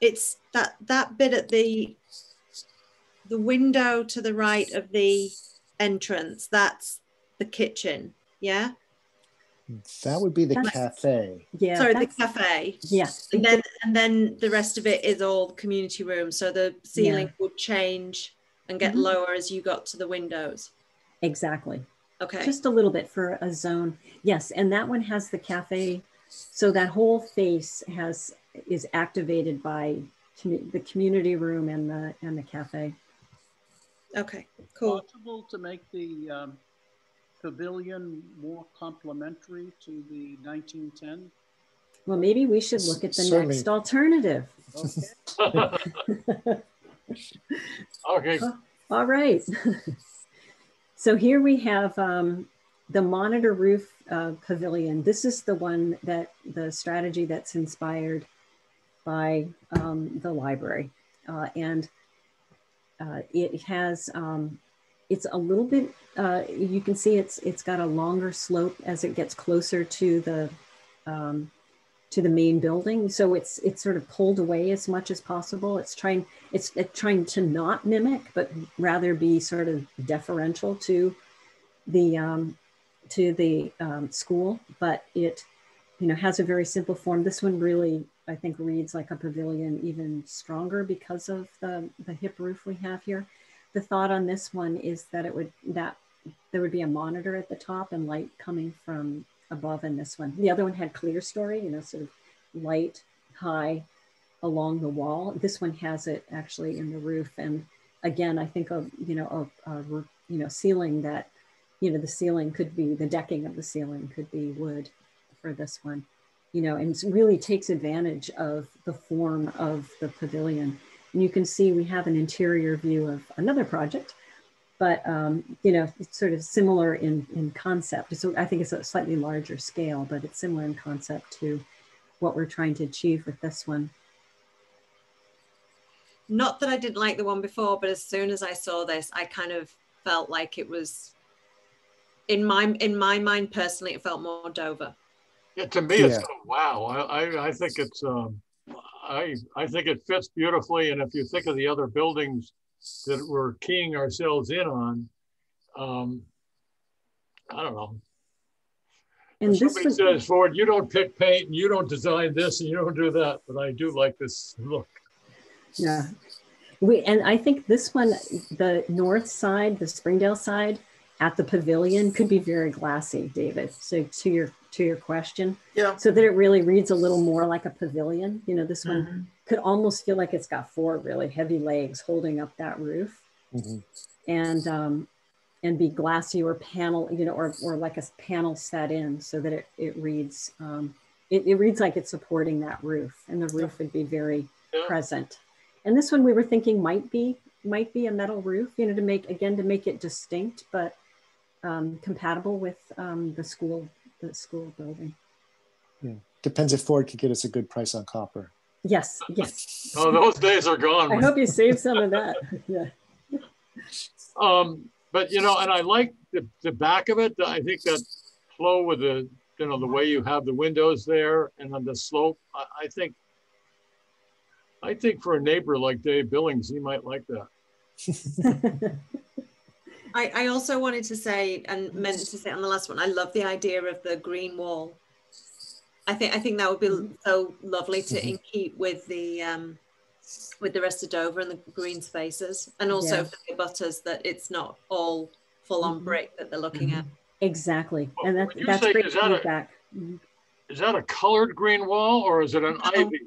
it's that that bit at the the window to the right of the entrance. That's the kitchen. Yeah. That would be the That's- cafe. Yeah, Sorry, the cafe. Yes, And then and then the rest of it is all community room. So the ceiling Yeah. would change and get Mhm. lower as you got to the windows. exactly. Okay. Just a little bit for a zone. Yes, and that one has the cafe. So that whole face has is activated by commu- the community room and the and the cafe. okay. Cool. Possible to make the um, pavilion more complementary to the 1910? Well, maybe we should look at the Certainly. next alternative. Okay. Okay, All right. so here we have um, the monitor roof uh, pavilion. This is the one that the strategy that's inspired by um, the library. Uh, and uh, it has, um, it's a little bit, uh, you can see it's it's got a longer slope as it gets closer to the um, to the main building. So it's it's sort of pulled away as much as possible. It's trying it's, it's trying to not mimic, but rather be sort of deferential to the um, to the um, school. But it you know has a very simple form. This one really I think reads like a pavilion even stronger because of the the hip roof we have here. The thought on this one is that it would that there would be a monitor at the top and light coming from above in this one. The other one had clerestory, you know, sort of light high along the wall. This one has it actually in the roof. And again, I think of, you know, a, a you know, ceiling that, you know, the ceiling could be, the decking of the ceiling could be wood for this one, you know, and really takes advantage of the form of the pavilion. And you can see we have an interior view of another project but um, you know it's sort of similar in in concept so i think it's a slightly larger scale but it's similar in concept to what we're trying to achieve with this one. Not that I didn't like the one before, but as soon as I saw this, I kind of felt like it was in my in my mind personally, it felt more Dover. Yeah, to me, it's Yeah. wow. I, I, I think it's um, I I think it fits beautifully. And if you think of the other buildings that we're keying ourselves in on, um, I don't know. And If this somebody one, says, Ford, you don't pick paint, and you don't design this, and you don't do that, but I do like this look. yeah. We, and I think this one, the north side, the Springdale side at the pavilion could be very glassy, David. So to your, to your question, Yeah. so that it really reads a little more like a pavilion. You know, this one Mhm. could almost feel like it's got four really heavy legs holding up that roof. Mhm. and um, and be glassy or panel, you know, or, or like a panel set in so that it, it reads um, it, it reads like it's supporting that roof and the roof would be very Yeah. present. And this one we were thinking might be might be a metal roof, you know, to make again to make it distinct but um, compatible with um, the school the school building. Yeah. Depends if Ford could get us a good price on copper. Yes, yes. Oh, those days are gone. I hope you save some of that. Yeah. Um, but you know, and I like the, the back of it. I think that flow with the, you know, the way you have the windows there and on the slope. I, I think, I think for a neighbor like Dave Billings, he might like that. I, I also wanted to say and meant to say on the last one, I love the idea of the green wall. I think I think that would be so lovely to in keep with the um, with the rest of Dover and the green spaces, and also Yeah. for the butters that it's not all full on Mhm. brick that they're looking at. exactly. And that, that's say- great is that feedback. Mhm. Is that a colored green wall or is it an No. ivy?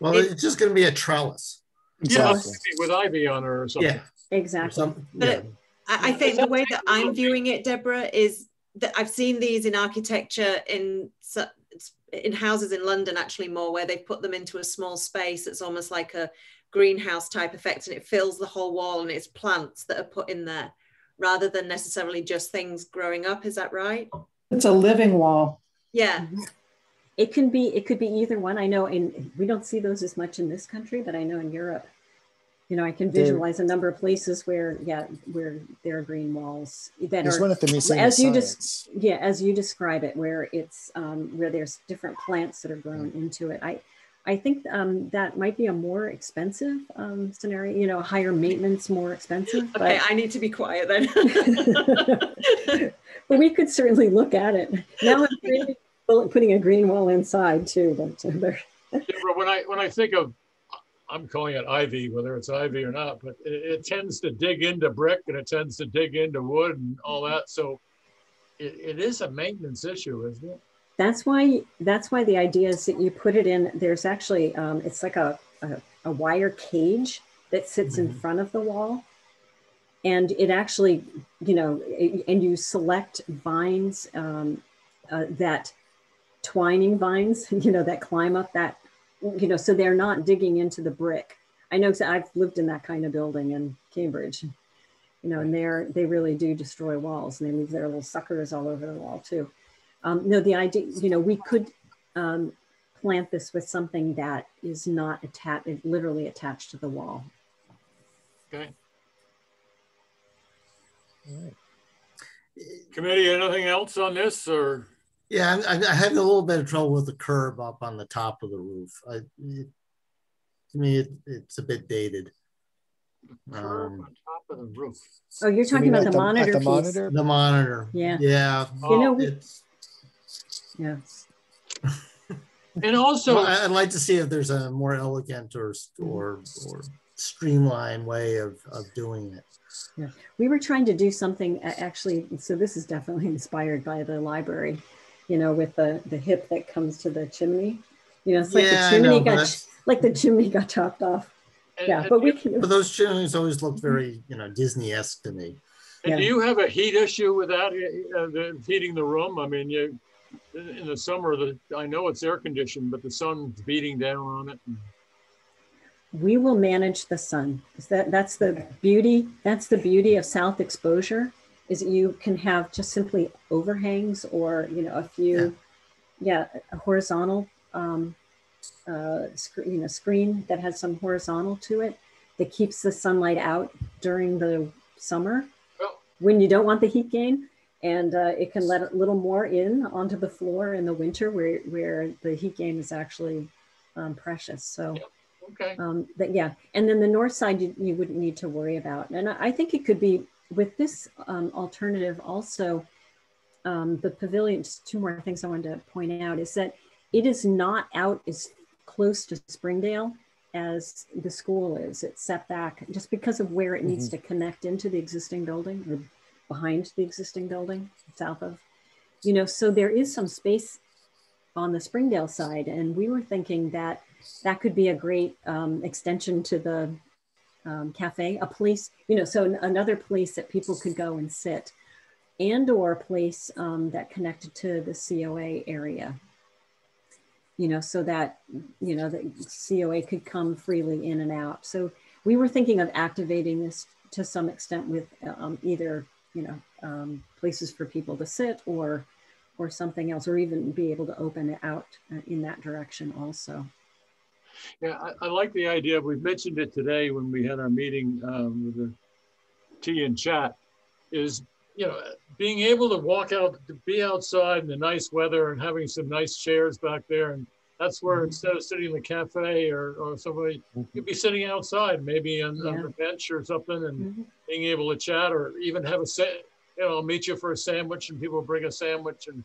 Well, It- it's just going to be a trellis. Yeah, Exactly. maybe with ivy on it or something. Yeah. Exactly. Some, But yeah. it- I, I think the way that I'm viewing it, Deborah, is that I've seen these in architecture in in houses in London actually more where they've put them into a small space. It's almost like a greenhouse type effect, and it fills the whole wall, and it's plants that are put in there rather than necessarily just things growing up. Is that right? It's a living wall. Yeah. It can be, it could be either one. I know in, we don't see those as much in this country, but I know in Europe, you know, I can There- visualize a number of places where, yeah, where there are green walls that There's are, one at the Museum as of you Science. just, yeah, as you describe it, where it's, um, where there's different plants that are grown into it. I, I think um, that might be a more expensive um, scenario, you know, higher maintenance, more expensive. Okay, But, I need to be quiet then. but we could certainly look at it. Now I'm really putting a green wall inside too, but uh, Deborah, when I when I think of, I'm calling it ivy, whether it's ivy or not, but it, it tends to dig into brick and it tends to dig into wood and all that. So it, it is a maintenance issue, isn't it? That's why that's why the idea is that you put it in. There's actually um, it's like a, a a wire cage that sits in Mhm. front of the wall, and it actually you know it- and you select vines um, uh, that twining vines you know that climb up that you know so they're not digging into the brick. I know 'cause I've lived in that kind of building in Cambridge, you know, and they're they really do destroy walls and they leave their little suckers all over the wall too. Um, no, the idea, you know, we could um, plant this with something that is not attached, literally attached to the wall. Okay. All right. Committee, anything else on this or? Yeah, I, I had a little bit of trouble with the curb up on the top of the roof. I, it, to me, it, it's a bit dated. curb Um, on top of the roof. Oh, you're talking mean about at the, at monitor the piece. monitor? the monitor. Yeah. Yeah. You know, we, It's, yeah. and also, well, I- I'd like to see if there's a more elegant or or or streamlined way of of doing it. Yeah, we were trying to do something actually, so this is definitely inspired by the library, you know, with the, the hip that comes to the chimney. You know, it's like yeah, the I know, chimney got, like the chimney got chopped off. and- Yeah, and but we can, but those chimneys always look very you know Disney-esque to me. And Yeah. do you have a heat issue with that, uh, the heating the room? I mean, you, in in the summer, the, I know it's air conditioned, but the sun's beating down on it. we will manage the sun. Is that that's the beauty? That's the beauty of south exposure is that you can have just simply overhangs or you know a few, yeah, a horizontal um, uh, sc- you know, screen that has some horizontal to it that keeps the sunlight out during the summer Oh. when you don't want the heat gain. And uh, it can let a little more in onto the floor in the winter where, where the heat gain is actually um, precious. So Okay. um, that, yeah. And then the north side, you, you wouldn't need to worry about. And I, I think it could be with this um, alternative also, um, the pavilion, just two more things I wanted to point out is that it is not out as close to Springdale as the school is. It's set back just because of where it needs to connect into the existing building or behind the existing building, south of, you know, so there is some space on the Springdale side. And we were thinking that that could be a great um, extension to the um, cafe, a place, you know, so an- another place that people could go and sit and or a place um, that connected to the COA area. You know, so that, you know, the COA could come freely in and out. So we were thinking of activating this to some extent with um, either, you know, um, places for people to sit or or something else, or even be able to open it out uh, in that direction also. Yeah, I, I like the idea. We've mentioned it today when we had our meeting um, with the tea and chat. Is you know being able to walk out, to be outside in the nice weather and having some nice chairs back there, and that's where instead of sitting in the cafe or or somebody, you'd be sitting outside, maybe on, on Yeah. a bench or something, and Mhm. being able to chat or even have a sa- you know, I'll meet you for a sandwich, and people bring a sandwich, and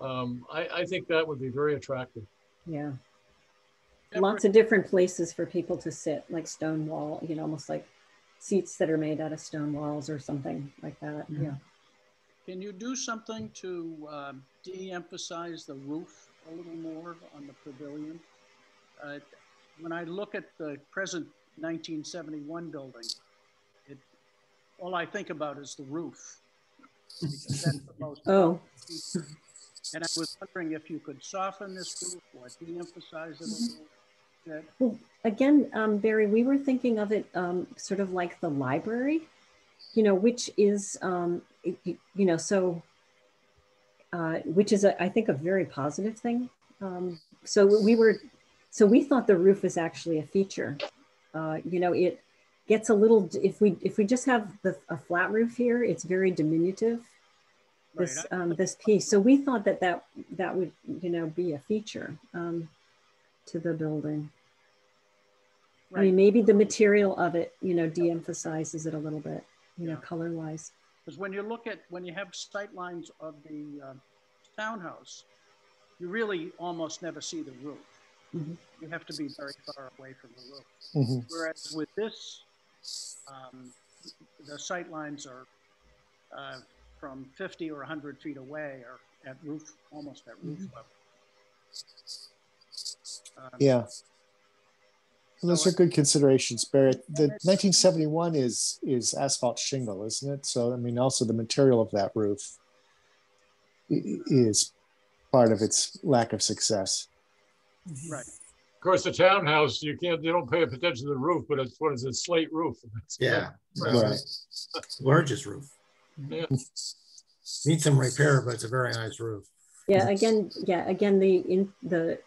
um, I, I think that would be very attractive. Yeah. Lots of different places for people to sit, like stone wall, you know, almost like seats that are made out of stone walls or something like that. Yeah. Can you do something to um, de-emphasize the roof a little more on the pavilion? Uh, When I look at the present 1971 building, it, all I think about is the roof. because that's the most Oh. And I was wondering if you could soften this roof or de-emphasize it a little bit. well, again, um, Barry, we were thinking of it um, sort of like the library, you know, which is, um, it- you know, so, uh, which is, a, I think, a very positive thing. Um, so we were, so we thought the roof is actually a feature. Uh, you know, it gets a little, if we, if we just have the, a flat roof here, it's very diminutive. This, um, this piece. So we thought that that, that would, you know, be a feature um, to the building. I mean, maybe the material of it, you know, de-emphasizes it a little bit, you know, color wise. because when you look at, when you have sight lines of the uh, townhouse, you really almost never see the roof. Mhm. You have to be very far away from the roof. Mhm. Whereas with this, um, the sight lines are uh, from 50 or 100 feet away or at roof, almost at roof level. Um, Yeah. And those are good considerations, Barrett. The 1971 is is asphalt shingle, isn't it? So I mean, also the material of that roof i- i- is part of its lack of success. Right. Of course, the townhouse, you can't, you don't pay attention to the roof, but it's, what is it, slate roof? That's- Yeah. Right. Gorgeous roof. Yeah. Needs some repair, but it's a very nice roof. Yeah, again, yeah, again, the in the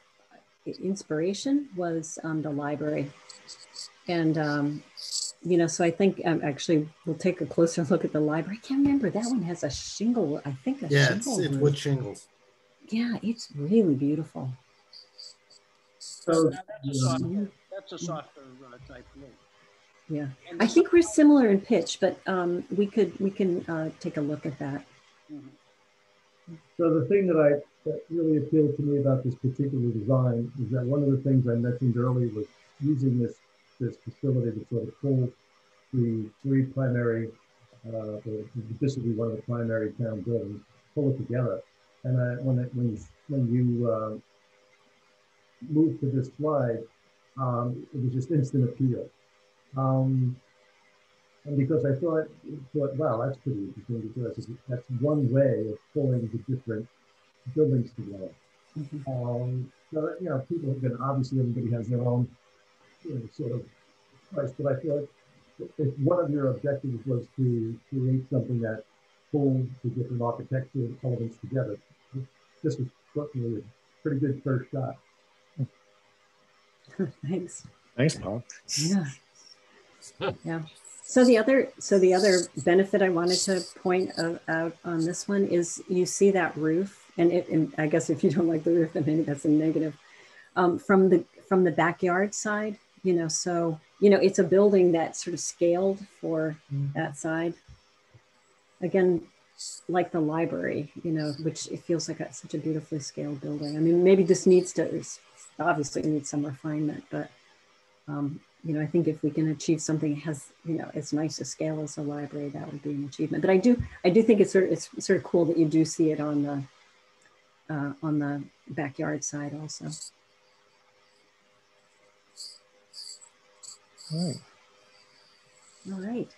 inspiration was um, the library, and um, you know, so I think um, actually we'll take a closer look at the library. I can't remember that one has a shingle. I think a Yeah, it's, shingle. it's roof. wood shingles. Yeah, it's really beautiful. So, Now, that's a softer, that's a softer uh, type roof. Yeah, And I think we're similar in pitch, but um, we could we can uh, take a look at that. Mhm. So the thing that I, that really appealed to me about this particular design is that one of the things I mentioned earlier was using this, this facility to sort of pull the three primary, uh, this would be one of the primary town buildings, pull it together. And I, when, it, when you, when you, uh, move to this slide, um, it was just instant appeal. Um, and because I thought, thought, wow, that's pretty interesting because that's one way of pulling the different buildings together. Mhm. Um, so, you know, people have been, obviously everybody has their own, you know, sort of price, but I feel like if one of your objectives was to create something that pulled the different architectural elements together, this was certainly a pretty good first shot. Thanks. Thanks, Paul. Yeah. Yeah. So the other, so the other benefit I wanted to point out on this one is you see that roof, and, it, and I guess if you don't like the roof, then maybe that's a negative. Um, from the from the backyard side, you know, so you know it's a building that's sort of scaled for mm. that side. Again, like the library, you know, which it feels like a, such a beautifully scaled building. I mean, maybe this needs to obviously needs some refinement, but um, you know, I think if we can achieve something has, you know, as nice a scale as a library, that would be an achievement. But I do, I do think it's sort of, it's sort of cool that you do see it on the, uh, on the backyard side also. All right. All right.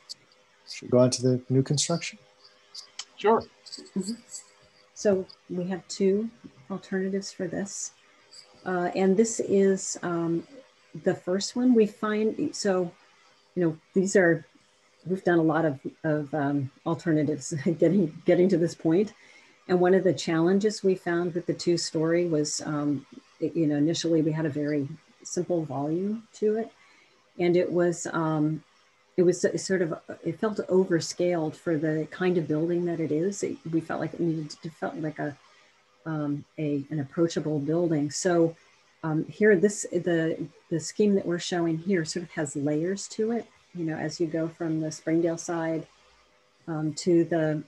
Should we go on to the new construction? Sure. Mm -hmm. So we have two alternatives for this. Uh, and this is um, the first one we find, so, you know, these are, we've done a lot of, of um, alternatives getting, getting to this point. And one of the challenges we found with the two story was, um, it, you know, initially we had a very simple volume to it. And it was, um, it was sort of, it felt overscaled for the kind of building that it is. It, we felt like it needed to, felt like a, um, a, an approachable building. So um, here, this the the scheme that we're showing here sort of has layers to it. You know, as you go from the Springdale side um, to the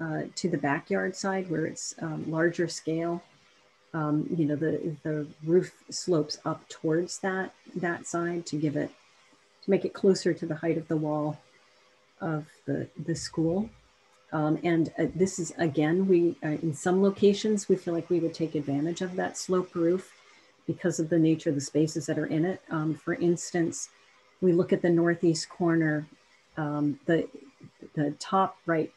uh, to the backyard side, where it's um, larger scale. Um, you know, the the roof slopes up towards that that side to give it to make it closer to the height of the wall of the the school. Um, and uh, this is again, we uh, in some locations we feel like we would take advantage of that slope roof because of the nature of the spaces that are in it. Um, for instance, we look at the northeast corner, um, the, the top right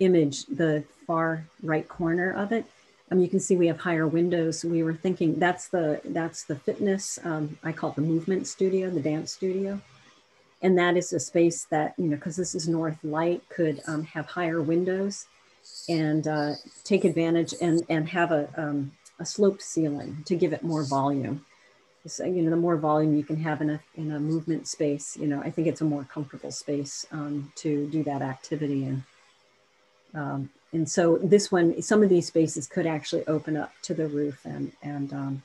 image, the far right corner of it. Um, you can see we have higher windows. We were thinking that's the that's the fitness. Um, I call it the movement studio, the dance studio, and that is a space that you know because this is north light could um, have higher windows and uh, take advantage and and have a um, a sloped ceiling to give it more volume. So, you know, the more volume you can have in a, in a movement space, you know, I think it's a more comfortable space um, to do that activity in. Um, and so this one, some of these spaces could actually open up to the roof and, and um,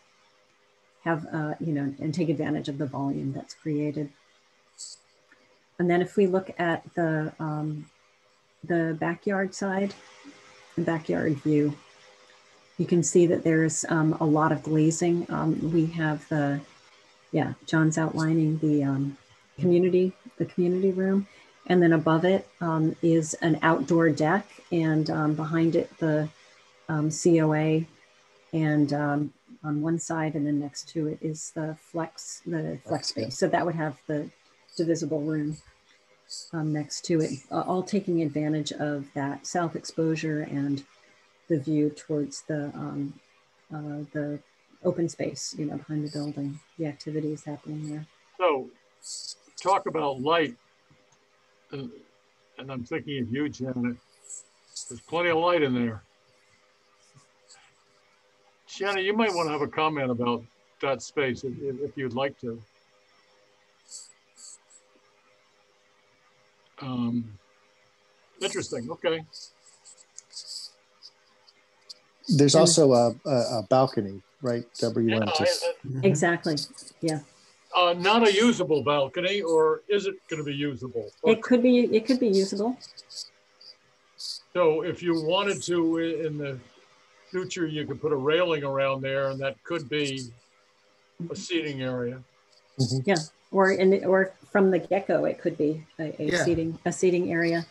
have, uh, you know, and take advantage of the volume that's created. And then if we look at the, um, the backyard side, the backyard view, you can see that there's um, a lot of glazing. Um, we have the, yeah, John's outlining the um, community, the community room. And then above it um, is an outdoor deck and um, behind it, the um, COA and on one side and then next to it is the flex, the flex space. So that would have the divisible room next to it, uh, all taking advantage of that south exposure and the view towards the um, uh, the open space, you know, behind the building, the activities happening there. So, talk about light, and, and I'm thinking of you, Janet. There's plenty of light in there. Janet, you might want to have a comment about that space if, if you'd like to. Um, interesting. Okay. There's also a, a, a, balcony, right, Deborah? You yeah, wanted to... Exactly. Yeah. Uh, not a usable balcony, or is it going to be usable? It could be. It could be usable. So, if you wanted to in the future, you could put a railing around there, and that could be a seating area. Mm -hmm. Yeah, or in or from the get go, it could be a, a yeah. seating a seating area.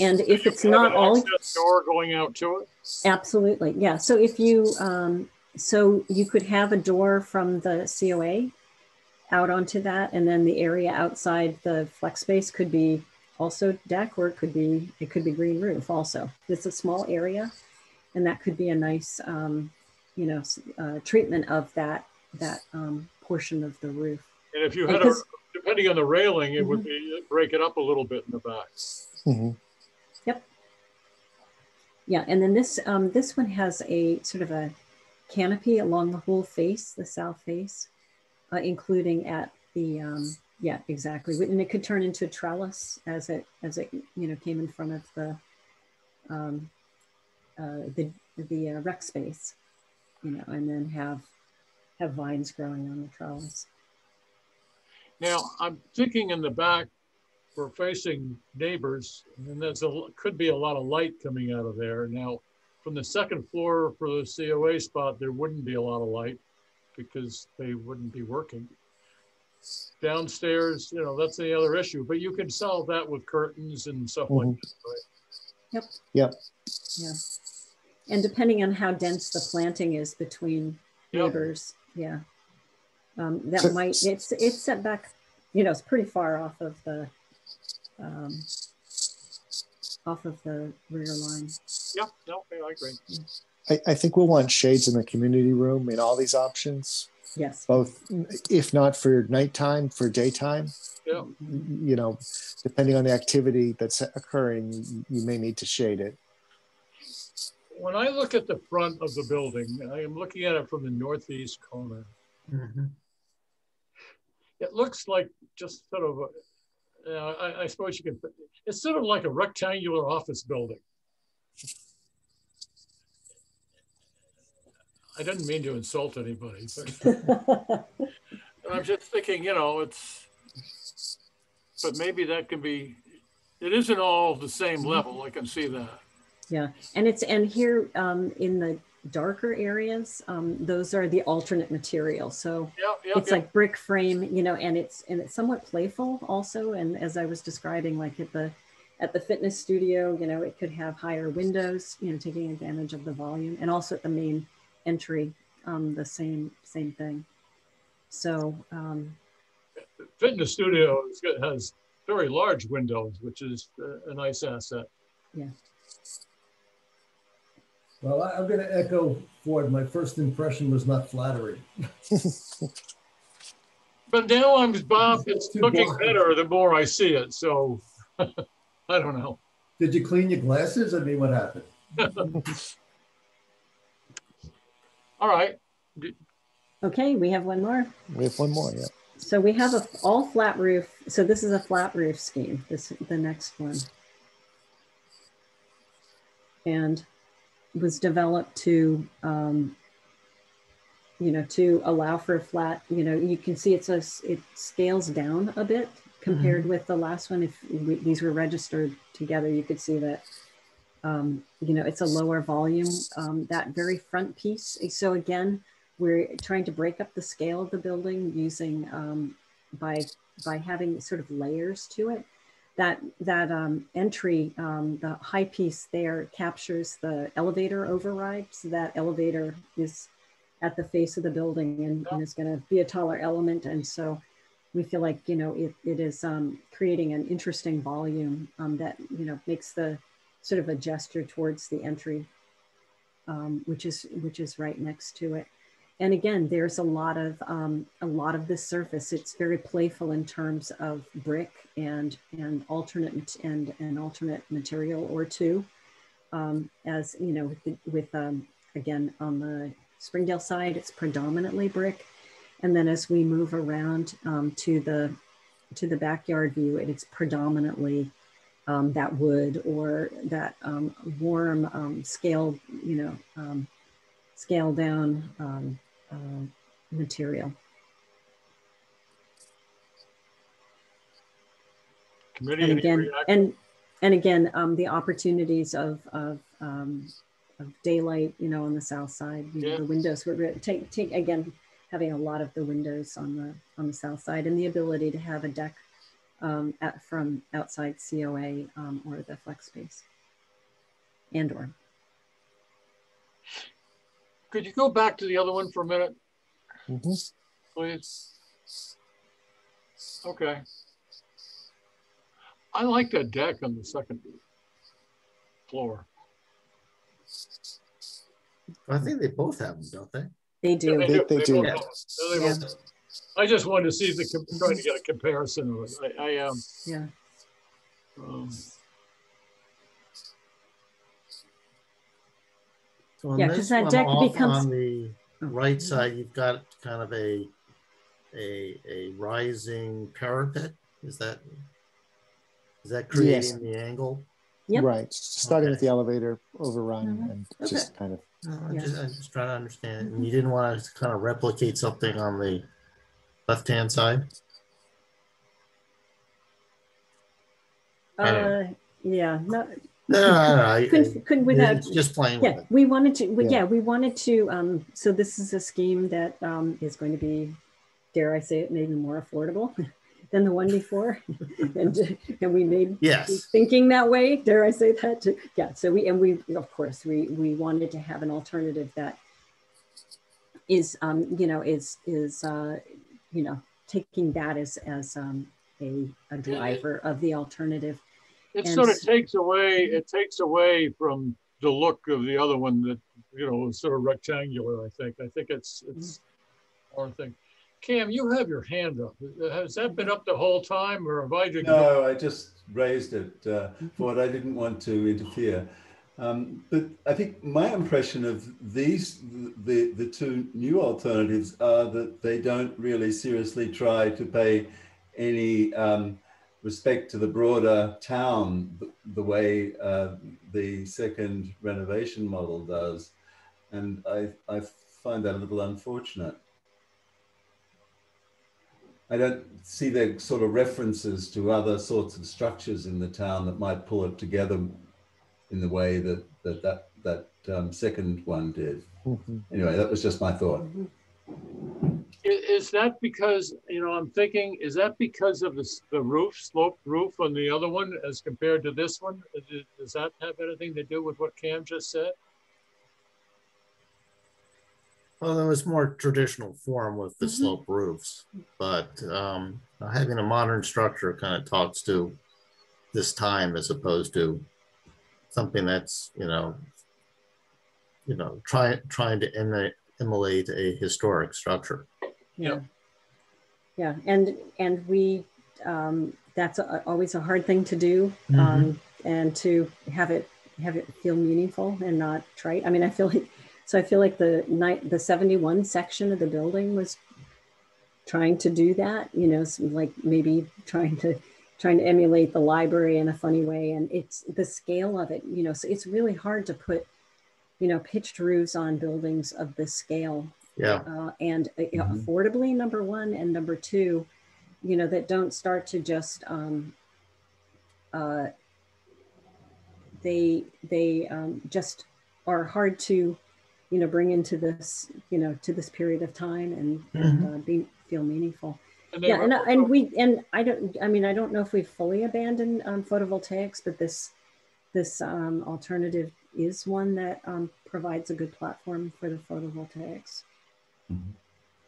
And if it's not all door going out to it, absolutely, yeah. So if you um, so you could have a door from the COA out onto that, and then the area outside the flex space could be also deck, or it could be it could be green roof. Also, it's a small area, and that could be a nice um, you know uh, treatment of that that um, portion of the roof. And if you had because, a depending on the railing, it mm -hmm. would mm-hmm. be break it up a little bit in the back. Mm -hmm. Yep. Yeah, and then this um, this one has a sort of a canopy along the whole face, the south face. Uh, including at the, um, yeah, exactly. And it could turn into a trellis as it, as it, you know, came in front of the, um, uh, the, the uh, rec space, you know, and then have, have vines growing on the trellis. Now, I'm thinking in the back, we're facing neighbors, and there's a could be a lot of light coming out of there. Now, from the second floor for the COA spot, there wouldn't be a lot of light because they wouldn't be working. Downstairs, you know, that's the other issue, but you can solve that with curtains and stuff like Mhm. that, right? Yep. Yep. Yeah. And depending on how dense the planting is between Yep. neighbors, yeah. Um, that So- might, it's, it's set back, you know, it's pretty far off of the, um, off of the rear line. Yeah, no, I agree. I, I think we'll want shades in the community room in all these options, Yes. both if not for nighttime, for daytime. Yeah. You know, depending on the activity that's occurring, you may need to shade it. When I look at the front of the building, I am looking at it from the northeast corner. Mhm. It looks like just sort of, a, uh, I, I suppose you could, it's sort of like a rectangular office building. I didn't mean to insult anybody, but I'm just thinking, you know, it's, but maybe that can be, it isn't all the same level. I can see that. Yeah, and it's, and here um, in the darker areas, um, those are the alternate material. So Yeah, yeah, it's yeah. like brick frame, you know, and it's, and it's somewhat playful also. And as I was describing, like at the, at the fitness studio, you know, it could have higher windows, you know, taking advantage of the volume and also at the main entry, um, the same, same thing. So, um, fitness studio is good- has very large windows, which is uh, a nice asset. Yeah. Well, I- I'm going to echo Ford. My first impression was not flattering. But now I'm, Bob, it's Too looking blind. better the more I see it. So I don't know. Did you clean your glasses? I mean, what happened? All right. okay, we have one more. We have one more, yeah. So we have a all flat roof. So this is a flat roof scheme. This the next one, and was developed to, um, you know, to allow for a flat. You know, you can see it's a it scales down a bit compared with the last one. If we, these were registered together, you could see that. Um, you know, it's a lower volume. Um, that very front piece. So again, we're trying to break up the scale of the building using um, by by having sort of layers to it. That that um, entry, um, the high piece there captures the elevator overrun. So that elevator is at the face of the building and, and is going to be a taller element. And so we feel like you know it, it is um, creating an interesting volume um, that you know makes the sort of a gesture towards the entry, um, which is which is right next to it. And again there's a lot of um, a lot of this surface. It's very playful in terms of brick and and alternate and an alternate material or two. Um, as you know with, with um, again on the springdale side it's predominantly brick. And then as we move around um, to the to the backyard view it is predominantly um, that wood or that um, warm um, scale you know um, scale down um, uh, material. Committee, And again, and and again, um, the opportunities of of, um, of daylight, you know, on the south side, you know, the windows would re- take take again having a lot of the windows on the on the south side and the ability to have a deck um, at from outside COA um, or the flex space and or Could you go back to the other one for a minute, Mhm. please? Okay. I like that deck on the second floor. I think they both have them, don't they? they do. Yeah, They- they both do. have them. They both have them. I just wanted to see the, com- trying to get a comparison of it. I, I, um, Yeah. um, So on Yeah, 'cause this that deck off becomes- On the Oh. right side, you've got kind of a a, a rising parapet. Is that is that creating Yes. the angle? Yep. Right. Starting with the elevator overrun Mhm. and Okay. just kind of No, I'm, Yeah. just, I'm just trying to understand. And you didn't want to kind of replicate something on the left hand side? Uh, yeah, no, No, no, no, no, couldn't, couldn't without, it's just playing with yeah, it. we wanted to, we- Yeah. yeah, we wanted to, um, so this is a scheme that, um, is going to be, dare I say it, maybe more affordable than the one before. And, and we made Yes. thinking that way, dare I say that? too? Yeah, so we, and we, of course, we, we wanted to have an alternative that is, um, you know, is, is, uh, you know, taking that as, as, um, a, a driver of the alternative. It And sort of takes away, it takes away from the look of the other one that, you know, was sort of rectangular, I think. I think it's, it's our thing. Cam, you have your hand up. Has that been up the whole time or have I just? No, I just raised it uh, for what I didn't want to interfere. Um, but I think my impression of these, the, the two new alternatives are that they don't really seriously try to pay any um, respect to the broader town the, the way uh, the second renovation model does. And I, I find that a little unfortunate. I don't see the sort of references to other sorts of structures in the town that might pull it together in the way that that that, that um, second one did. Mhm. Anyway, that was just my thought. Is that because, you know, I'm thinking, is that because of the, s- the roof, sloped roof on the other one as compared to this one? Does that have anything to do with what Cam just said? Well, there was more traditional form with the Mhm. slope roofs, but um, having a modern structure kind of talks to this time as opposed to something that's you know, you know, trying trying to emulate, emulate a historic structure. Yeah. Yeah, and, and we, um, that's a- always a hard thing to do. Um, and to have it, have it feel meaningful and not trite. I mean, I feel like, so I feel like the night, the 71 section of the building was trying to do that, you know, like maybe trying to, trying to emulate the library in a funny way. And it's the scale of it, you know, so it's really hard to put, you know, pitched roofs on buildings of this scale Yeah, uh, and uh, you know, Mhm. affordably number one and number two you know that don't start to just um, uh, they they um, just are hard to you know bring into this you know to this period of time and, and uh, be feel meaningful And yeah and, and we and i don't i mean i don't know if we've fully abandoned um, photovoltaics but this this um, alternative is one that um, provides a good platform for the photovoltaics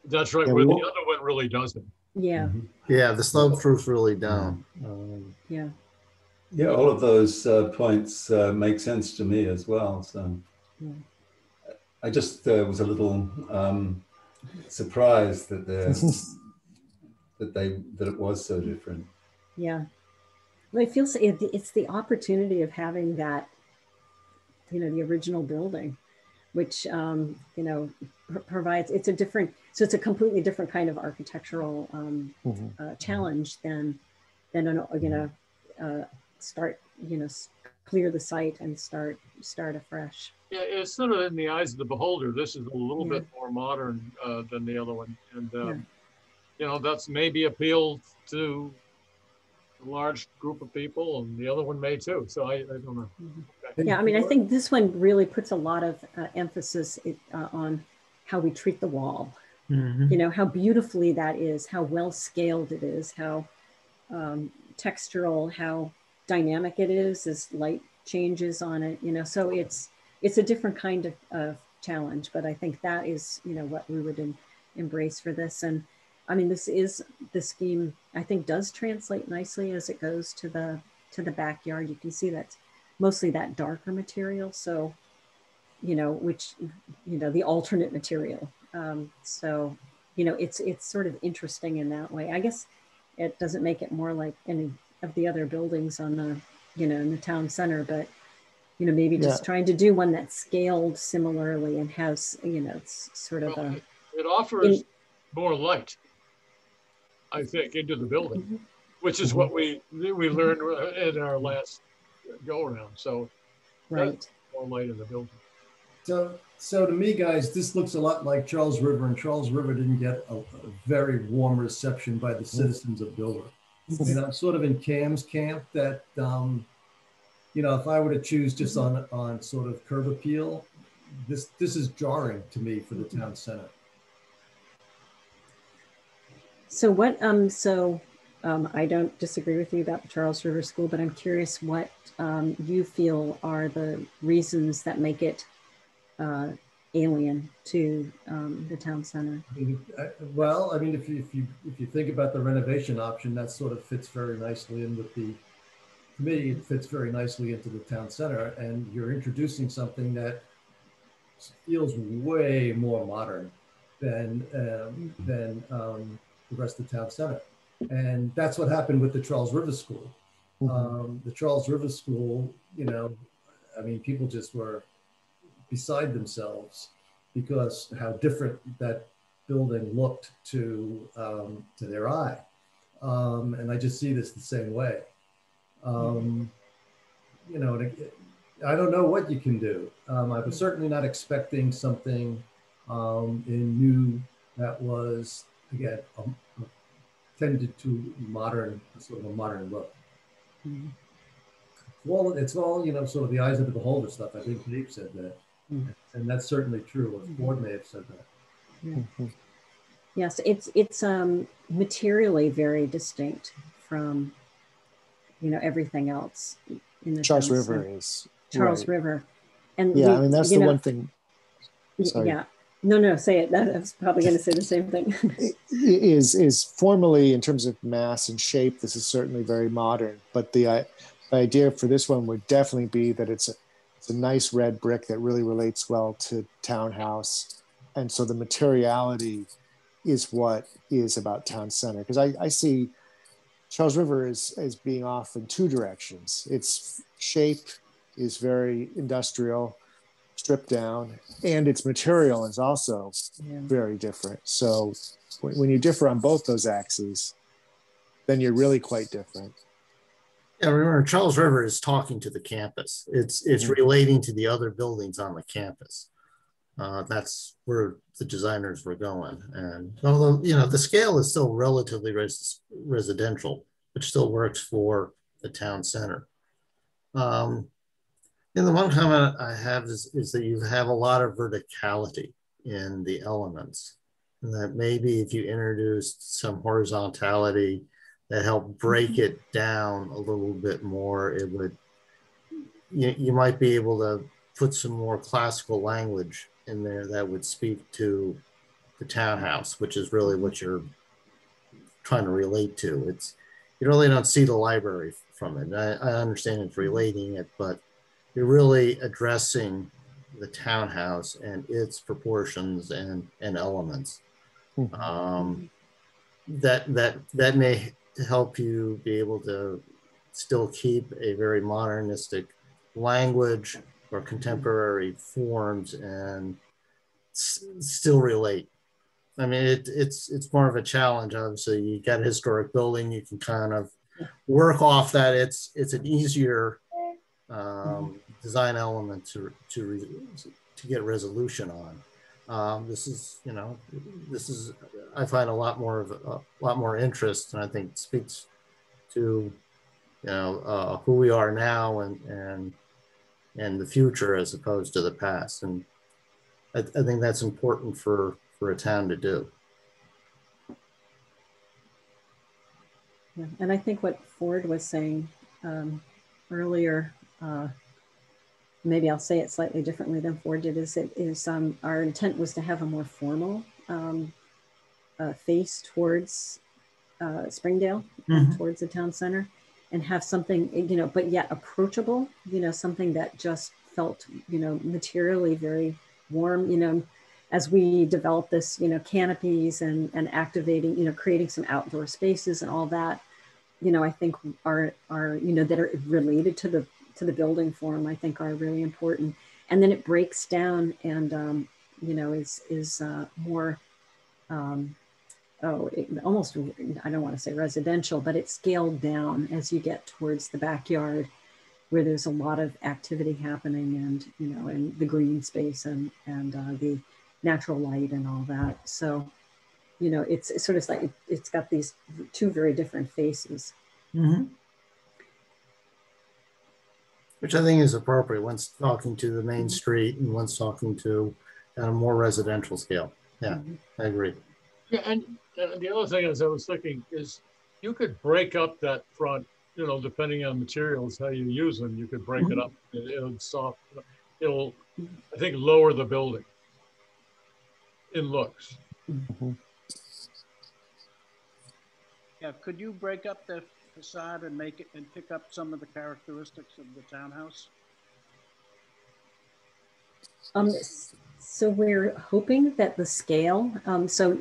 That's right, Yeah, where we the won't- other one really doesn't. yeah yeah, the slope roof's really down. Um, yeah Yeah, all of those uh, points uh, make sense to me as well. So Yeah. I just uh, was a little um, surprised that they that they that it was so different. Yeah. Well, it feels it, it's the opportunity of having that, you know, the original building, which, um, you know, pr- provides, it's a different, so it's a completely different kind of architectural um, Mhm. uh, challenge than, than, an, you know, uh, start, you know, clear the site and start, start afresh. Yeah, it's sort of in the eyes of the beholder. This is a little Yeah. bit more modern uh, than the other one. And, um, Yeah. You know, that's maybe appealed to a large group of people and the other one may too. So I, I don't know. Okay. Yeah, I mean, I think this one really puts a lot of uh, emphasis uh, on how we treat the wall. mhm. you know how beautifully that is how well scaled it is how um, textural how dynamic it is as light changes on it you know so it's it's a different kind of, of challenge but i think that is you know what we would em- embrace for this and i mean this is the scheme i think does translate nicely as it goes to the to the backyard you can see that's mostly that darker material so you know which you know the alternate material um, so you know it's it's sort of interesting in that way i guess it doesn't make it more like any of the other buildings on the you know in the town center but you know maybe just Yeah. trying to do one that's scaled similarly and has you know it's sort of Well, a it- It offers more light. I think, into the building, which is what we we learned in our last go around. So, right, more light in the building. So, so to me, guys, this looks a lot like Charles River, and Charles River didn't get a, a very warm reception by the citizens of Dover. and I'm sort of in Cam's camp that, um, you know, if I were to choose just on on sort of curb appeal, this this is jarring to me for the town center. So what? Um. So um, I don't disagree with you about the Charles River School, but I'm curious what um, you feel are the reasons that make it uh, alien to um, the town center. I, well, I mean, if you, if you if you think about the renovation option, that sort of fits very nicely in with the committee. It fits very nicely into the town center, and you're introducing something that feels way more modern than um, than um, the rest of the town center. And that's what happened with the Charles River School. Mm-hmm. Um, the Charles River School, you know, I mean, people just were beside themselves because how different that building looked to um, to their eye. Um, and I just see this the same way. Um, you know, I don't know what you can do. Um, I was certainly not expecting something um, in new that was again um, tended to modern, sort of a modern look. Mm-hmm. Well, it's all you know, sort of the eyes of the beholder stuff. I think Dave said that, mm-hmm. and that's certainly true. Or Ford may have said that. Mm-hmm. Yes, it's it's um, materially very distinct from you know everything else in the Charles River is Charles right. River, and yeah, we, I mean that's the know, one thing. Sorry. Yeah, no, no, say it. I was probably going to say the same thing. is is formally in terms of mass and shape, this is certainly very modern. But the, uh, the idea for this one would definitely be that it's a, it's a nice red brick that really relates well to townhouse, and so the materiality is what is about town center. Because I, I see Charles River as as being off in two directions. Its shape is very industrial stripped down and its material is also yeah. very different. So when, when you differ on both those axes then you're really quite different. Yeah remember charles river is talking to the campus. It's it's mm-hmm. relating to the other buildings on the campus. Uh, that's where the designers were going. And although you know the scale is still relatively res- residential which still works for the town center. Um, and the one comment I have is, is that you have a lot of verticality in the elements. And that maybe if you introduced some horizontality that helped break mm-hmm. it down a little bit more, it would, you, you might be able to put some more classical language in there that would speak to the townhouse, which is really what you're trying to relate to. It's, you really don't see the library from it. I, I understand it's relating it, but you're really addressing the townhouse and its proportions and, and elements. Mm-hmm. Um, that that that may help you be able to still keep a very modernistic language or contemporary forms and s- still relate. I mean, it, it's it's more of a challenge. Obviously, you got a historic building, you can kind of work off that. It's it's an easier um, design element to to to get resolution on. Um, this is you know this is I find a lot more of a, lot more interest, and I think speaks to you know uh, who we are now and and and the future as opposed to the past, and I, I think that's important for for a town to do. Yeah, and I think what Ford was saying um, earlier uh, maybe I'll say it slightly differently than Ford did, is it is um, our intent was to have a more formal um, uh, face towards uh, Springdale, mm-hmm. towards the town center, and have something, you know, but yet approachable, you know, something that just felt, you know, materially very warm, you know, as we develop this, you know, canopies and, and activating, you know, creating some outdoor spaces and all that, you know, I think are, are, you know, that are related to the to the building form, I think are really important. And then it breaks down and, um, you know, is, is uh, more um, oh, it, almost, I don't want to say residential, but it's scaled down as you get towards the backyard where there's a lot of activity happening and, you know, and the green space and, and uh, the natural light and all that. So, you know, it's, it's sort of like, it, it's got these two very different faces. Mhm. Which I think is appropriate, once talking to the main mm-hmm. street and once talking to on a more residential scale. Yeah, mm-hmm. I agree. Yeah, and uh, the other thing is I was thinking is you could break up that front, you know, depending on materials, how you use them, you could break it mm-hmm. up. It- It'll soft, it'll, I think, lower the building in looks. Yeah, could you break up the facade and make it, and pick up some of the characteristics of the townhouse? Um, so we're hoping that the scale, um, so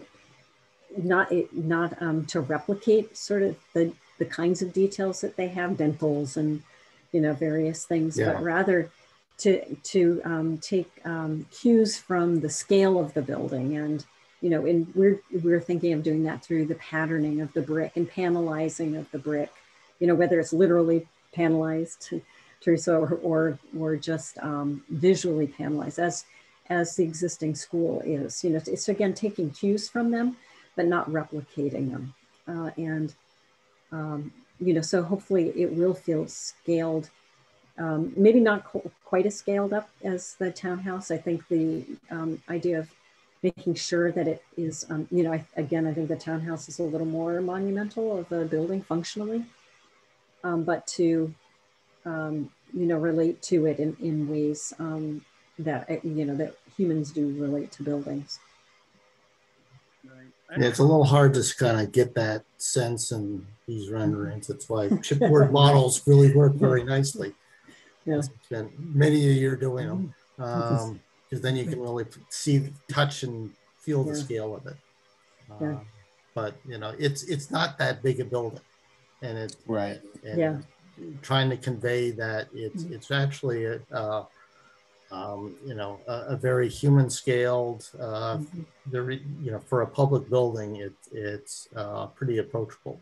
not it, not um, to replicate sort of the the kinds of details that they have, dentils and you know various things, Yeah. but rather to to um, take um, cues from the scale of the building and you know and we're we're thinking of doing that through the patterning of the brick and panelizing of the brick you know whether it's literally panelized Teresa, or, or, or just um, visually panelized as, as the existing school is. You know, it's again taking cues from them, but not replicating them. Uh, and, um, you know, so hopefully it will feel scaled, um, maybe not qu- quite as scaled up as the townhouse. I think the um, idea of making sure that it is, um, you know, I, again, I think the townhouse is a little more monumental of a building functionally, um, but to, um, you know, relate to it in, in ways um, that, uh, you know, that humans do relate to buildings. Yeah, it's a little hard to kind of get that sense in these renderings. That's why chipboard models really work very nicely. Yeah. Spent many a year doing them. Um, because then you can really see, touch and feel the Yeah. scale of it. Yeah. Uh, But, you know, it's, it's not that big a building. And it, Right. and Yeah. trying to convey that it's Mhm. it's actually a, uh, um, you know a, a very human scaled uh, Mhm. very you know for a public building it it's uh, pretty approachable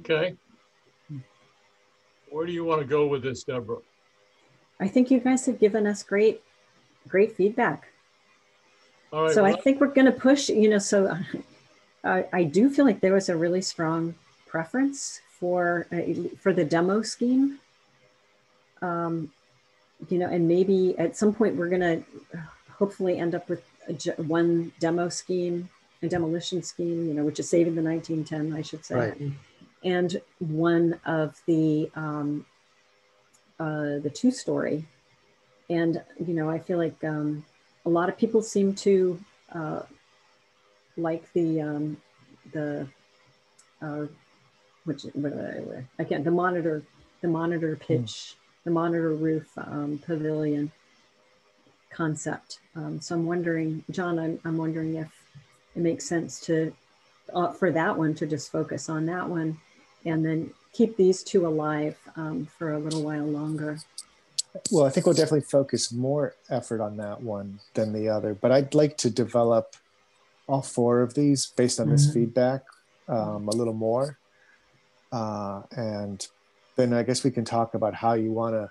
Okay. Where do you want to go with this, Deborah? I think you guys have given us great, great feedback. All right. so I think we're going to push, you know, so I, I do feel like there was a really strong preference for, uh, for the demo scheme. Um, you know, and maybe at some point we're going to hopefully end up with a, j- one demo scheme, a demolition scheme, you know, which is saving the 1910, I should say right and one of the um, uh, the two story. And you know, I feel like um, a lot of people seem to uh, like the um, the uh, which what, uh, again the monitor the monitor pitch the monitor roof um, pavilion concept. Um, so I'm wondering, John, I'm, I'm wondering if it makes sense to uh, for that one to just focus on that one and then keep these two alive um, for a little while longer. Well, I think we'll definitely focus more effort on that one than the other, but I'd like to develop all four of these based on this Mhm. feedback um, a little more. Uh, and then I guess we can talk about how you want to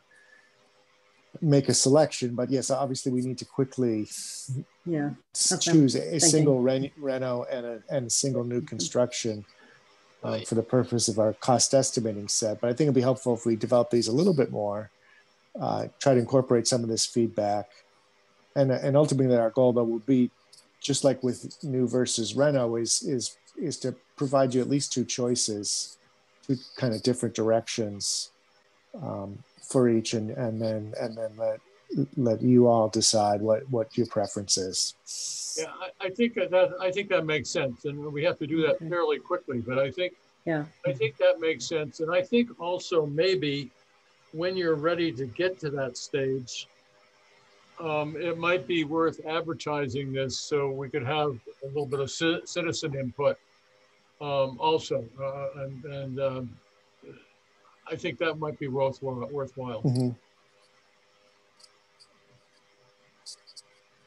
make a selection. But yes, obviously we need to quickly Yeah, s- That's what choose a, a single reno and a, and a single new construction uh, for the purpose of our cost estimating set. But I think it'd be helpful if we develop these a little bit more, uh, try to incorporate some of this feedback, and and ultimately our goal though would be, just like with new versus reno, is is is to provide you at least two choices, two kind of different directions um, for each, and and then and then let let you all decide what what your preference is. Yeah, I, I think that- that, I think that makes sense and we have to do that Okay. fairly quickly, but I think, yeah, I think that makes sense. And I think also maybe when you're ready to get to that stage, um, it might be worth advertising this so we could have a little bit of ci- citizen input um, also. Uh, and and um, I think that might be worthwhile. worthwhile. Mhm.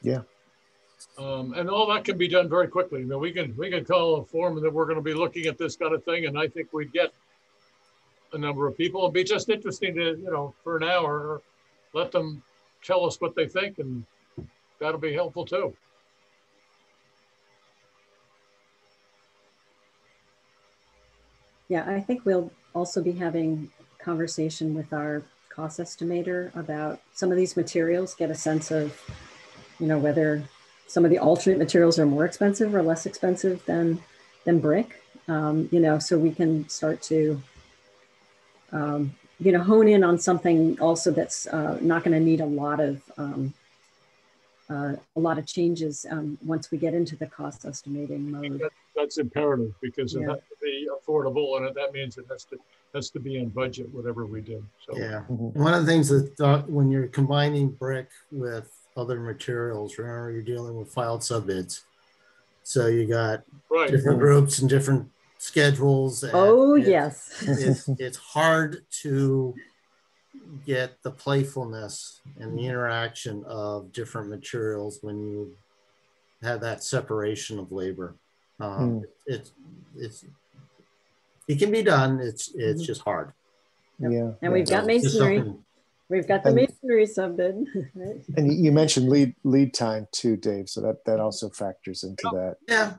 Yeah. Um, and all that can be done very quickly. I mean, we can we can call a forum that we're going to be looking at this kind of thing, and I think we'd get a number of people. It'll be just interesting to you know for an hour, let them tell us what they think, and that'll be helpful too. Yeah, I think we'll also be having conversation with our cost estimator about some of these materials, get a sense of, you know, whether some of the alternate materials are more expensive or less expensive than than brick. Um, you know, so we can start to, um, you know, hone in on something also that's uh, not going to need a lot of um, uh, a lot of changes um, once we get into the cost estimating mode. That, that's imperative because it has to be affordable, and that means it has to has to be in budget, whatever we do. So Yeah. Mhm. One of the things that uh, when you're combining brick with other materials, remember you're dealing with filed subbids. So you got right. different groups and different schedules. and Oh, it- yes. It's, it's hard to get the playfulness and the interaction of different materials when you have that separation of labor. Um, It's, it's, it can be done. It's, it's Mhm. just hard. Yeah. And we've got So it's masonry. Something- We've got the And- masonry subbid. right? And you- you mentioned lead lead time too, Dave. So that that also factors into that. Yeah.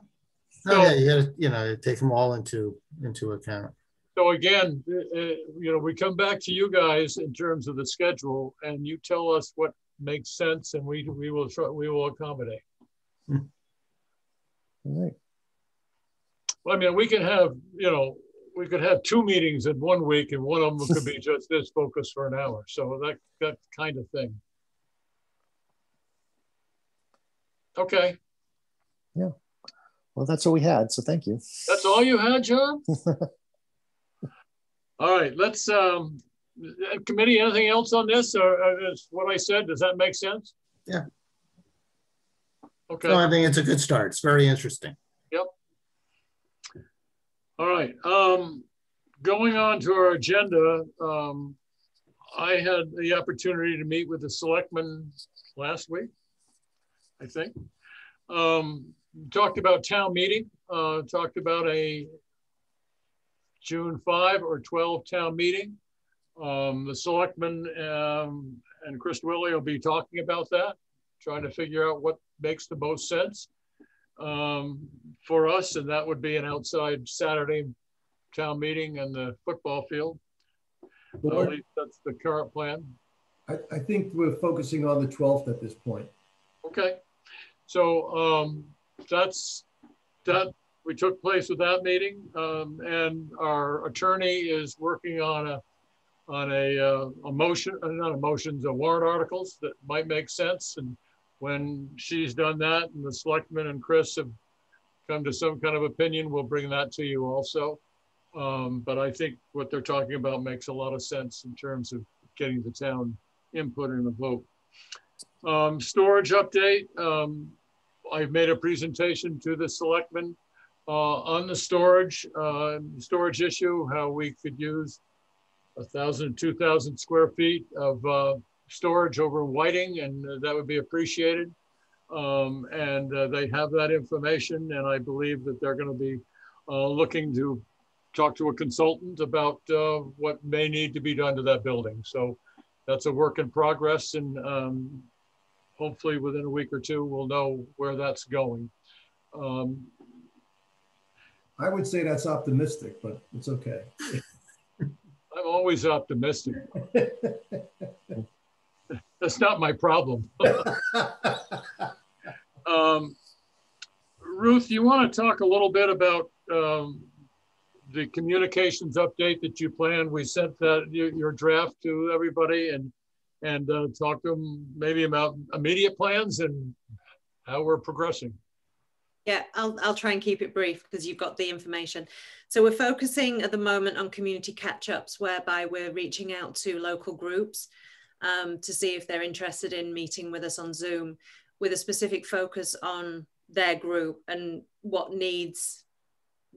So- Oh, yeah, you gotta, you know, take them all into, into account. So again, uh, uh, you know, we come back to you guys in terms of the schedule, and you tell us what makes sense, and we we will try, we will accommodate. All right. Well, I mean, we can have you know we could have two meetings in one week, and one of them could be just this focus for an hour. So that that kind of thing. Okay, Yeah. Well, that's what we had. So thank you. that's all you had, John. all right, let's um, uh, committee. Anything else on this, or uh, is what I said? Does that make sense? Yeah. Okay. So I think it's a good start. It's very interesting. All right. Um, going on to our agenda, um, I had the opportunity to meet with the selectmen last week, I think. Um, talked about town meeting, uh, talked about a June 5 or 12 town meeting. Um, the selectmen um, and Chris Dwelley will be talking about that, trying to figure out what makes the most sense um, for us, and that would be an outside Saturday town meeting and the football field. At least that's the current plan. I, I think we're focusing on the 12th at this point. Okay, so um, that's that. We took place with that meeting, um, and our attorney is working on a on a uh, a motion, uh, not a motions, a warrant articles that might make sense. And when she's done that, and the selectmen and Chris have come to some kind of opinion, we'll bring that to you also. Um, but I think what they're talking about makes a lot of sense in terms of getting the town input in the vote. Um, storage update. Um, I've made a presentation to the selectmen uh, on the storage, uh, storage issue, how we could use a thousand, two thousand square feet of uh, storage over in Whiting, and uh, that would be appreciated. Um, and uh, they have that information, and I believe that they're going to be uh, looking to talk to a consultant about uh, what may need to be done to that building. So that's a work in progress, and um, hopefully within a week or two, we'll know where that's going. Um, I would say that's optimistic, but it's okay. I'm always optimistic. That's not my problem. um, Ruth, you want to talk a little bit about um, the communications update that you planned? We sent that your, your draft to everybody and and uh, talk to them maybe about immediate plans and how we're progressing. Yeah, I'll, I'll try and keep it brief because you've got the information. So we're focusing at the moment on community catch-ups whereby we're reaching out to local groups um, to see if they're interested in meeting with us on Zoom with a specific focus on their group and what needs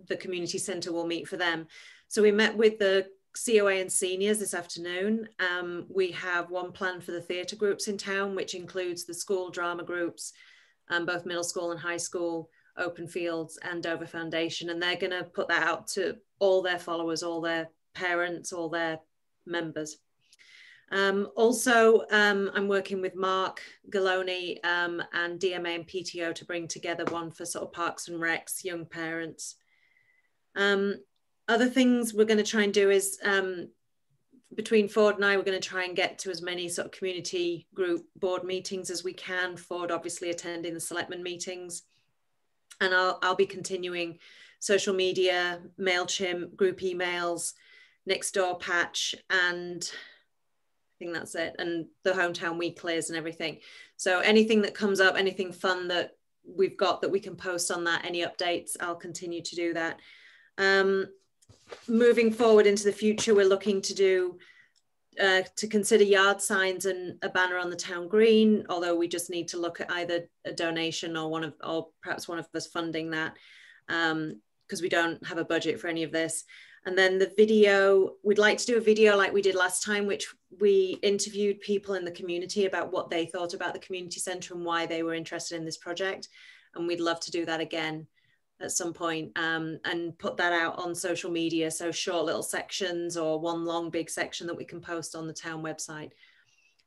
the community centre will meet for them. So we met with the COA and seniors this afternoon. Um, we have one plan for the theatre groups in town, which includes the school drama groups, um, both middle school and high school, Open Fields and Dover Foundation. And they're going to put that out to all their followers, all their parents, all their members. Um, also, um, I'm working with Mark Galoni um, and DMA and PTO to bring together one for sort of parks and recs, young parents. Um, other things we're going to try and do is um, between Ford and I, we're going to try and get to as many sort of community group board meetings as we can. Ford obviously attending the selectmen meetings. And I'll, I'll be continuing social media, MailChimp, group emails, Nextdoor patch, and think that's it. And the hometown weeklies and everything. So anything that comes up, anything fun that we've got that we can post on that, any updates, I'll continue to do that. Um, moving forward into the future, we're looking to do uh, to consider yard signs and a banner on the town green, although we just need to look at either a donation or one of, or perhaps one of us funding that because um, we don't have a budget for any of this. And then the video, we'd like to do a video like we did last time, which we interviewed people in the community about what they thought about the community centre and why they were interested in this project. And we'd love to do that again at some point, um, and put that out on social media. So short little sections or one long big section that we can post on the town website.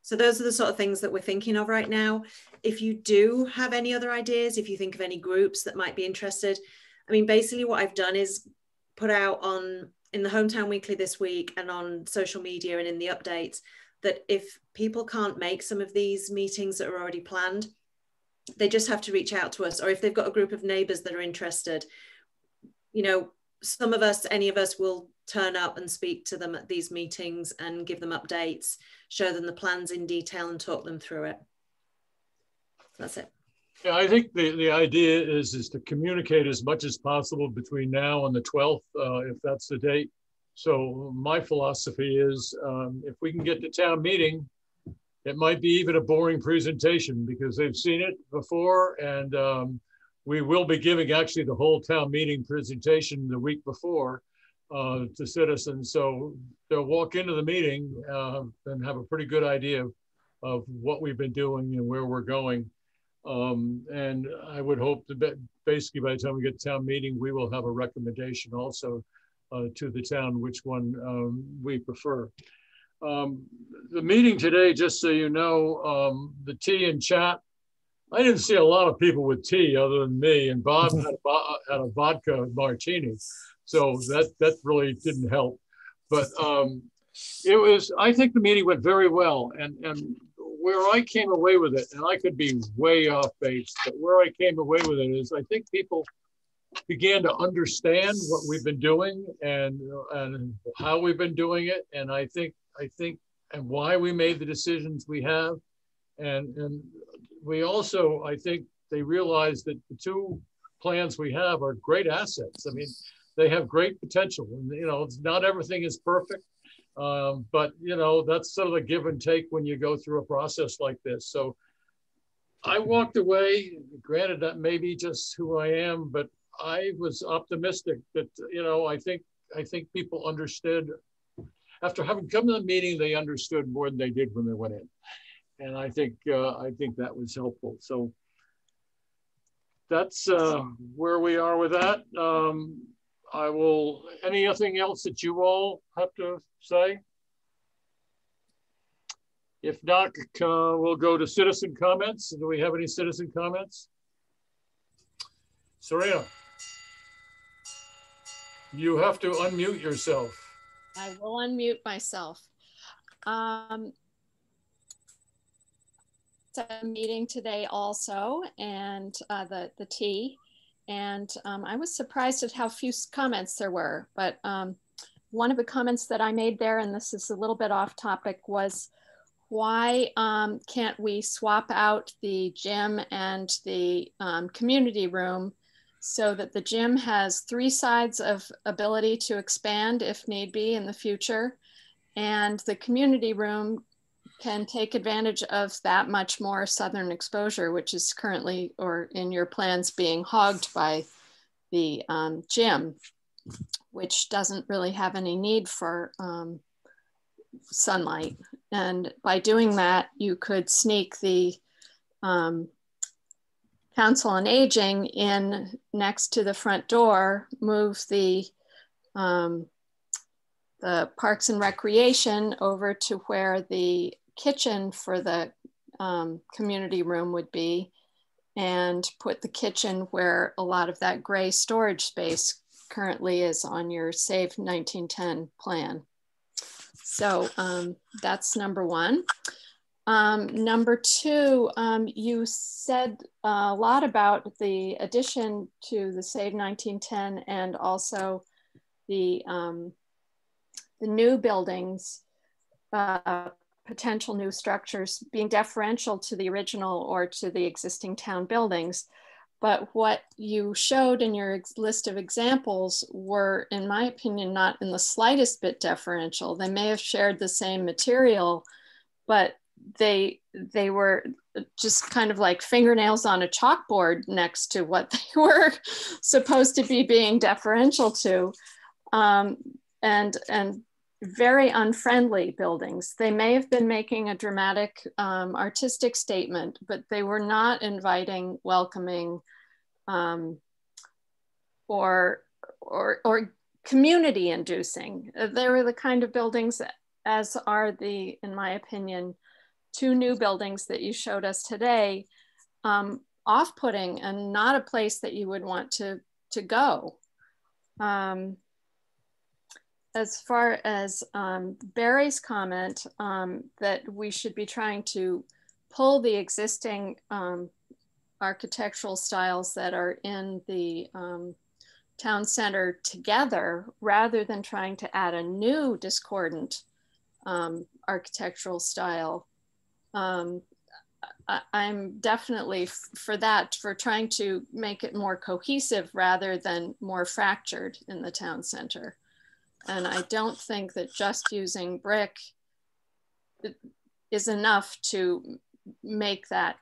So those are the sort of things that we're thinking of right now. If you do have any other ideas, if you think of any groups that might be interested, I mean, basically what I've done is put out on in the hometown weekly this week and on social media and in the updates that if people can't make some of these meetings that are already planned, they just have to reach out to us. Or if they've got a group of neighbors that are interested you know some of us any of us will turn up and speak to them at these meetings and give them updates show them the plans in detail and talk them through it. That's it yeah i think the, the idea is is to communicate as much as possible between now and the 12th uh, if that's the date so my philosophy is um, if we can get to town meeting it might be even a boring presentation because they've seen it before and um, we will be giving actually the whole town meeting presentation the week before uh, to citizens. So they'll walk into the meeting uh, and have a pretty good idea of, of, what we've been doing and where we're going. Um, and I would hope that basically by the time we get to town meeting, we will have a recommendation also uh, to the town, which one um, we prefer. Um, the meeting today, just so you know, um, the tea and chat, I didn't see a lot of people with tea other than me, and Bob had a, had a vodka martini, so that that really didn't help. But um, it was, I think the meeting went very well, and and where I came away with it, and I could be way off base, but where I came away with it is I think people began to understand what we've been doing and and how we've been doing it, and I think I think, and why we made the decisions we have. And, and we also, I think they realize that the two plans we have are great assets. I mean, they have great potential. And, you know, not everything is perfect, um, but, you know, that's sort of a give and take when you go through a process like this. So I walked away, granted that may be just who I am, but I was optimistic that, you know, I think, I think people understood after having come to the meeting, they understood more than they did when they went in. And I think, uh, I think that was helpful. So that's uh, where we are with that. Um, I will, anything else that you all have to say? If not, uh, we'll go to citizen comments. Do we have any citizen comments? Serena, you have to unmute yourself. I will unmute myself. Um, meeting today also, and uh, the, the tea. And um, I was surprised at how few comments there were. But um, one of the comments that I made there, and this is a little bit off topic, was why um, can't we swap out the gym and the um, community room so that the gym has three sides of ability to expand if need be in the future. And the community room can take advantage of that much more southern exposure, which is currently or in your plans being hogged by the um, gym, which doesn't really have any need for um, sunlight. And by doing that, you could sneak the um, Council on Aging in next to the front door, move the um, the Parks and Recreation over to where the kitchen for the um, community room would be and put the kitchen where a lot of that gray storage space currently is on your Save 1910 plan. So um, that's number one. Um, number two, um, you said a lot about the addition to the Save 1910 and also the, um, the new buildings, uh, potential new structures being deferential to the original or to the existing town buildings. But what you showed in your list of examples were, in my opinion, not in the slightest bit deferential. They may have shared the same material, but they they were just kind of like fingernails on a chalkboard next to what they were supposed to be being deferential to um, and and very unfriendly buildings they may have been making a dramatic um, artistic statement but they were not inviting welcoming um, or or or community inducing they were the kind of buildings as are the in my opinion two new buildings that you showed us today um, off-putting and not a place that you would want to, to go. Um, as far as um, Barry's comment um, that we should be trying to pull the existing um, architectural styles that are in the um, town center together rather than trying to add a new discordant um, architectural style um, I, am definitely for that, for trying to make it more cohesive rather than more fractured in the town center. And I don't think that just using brick is enough to make that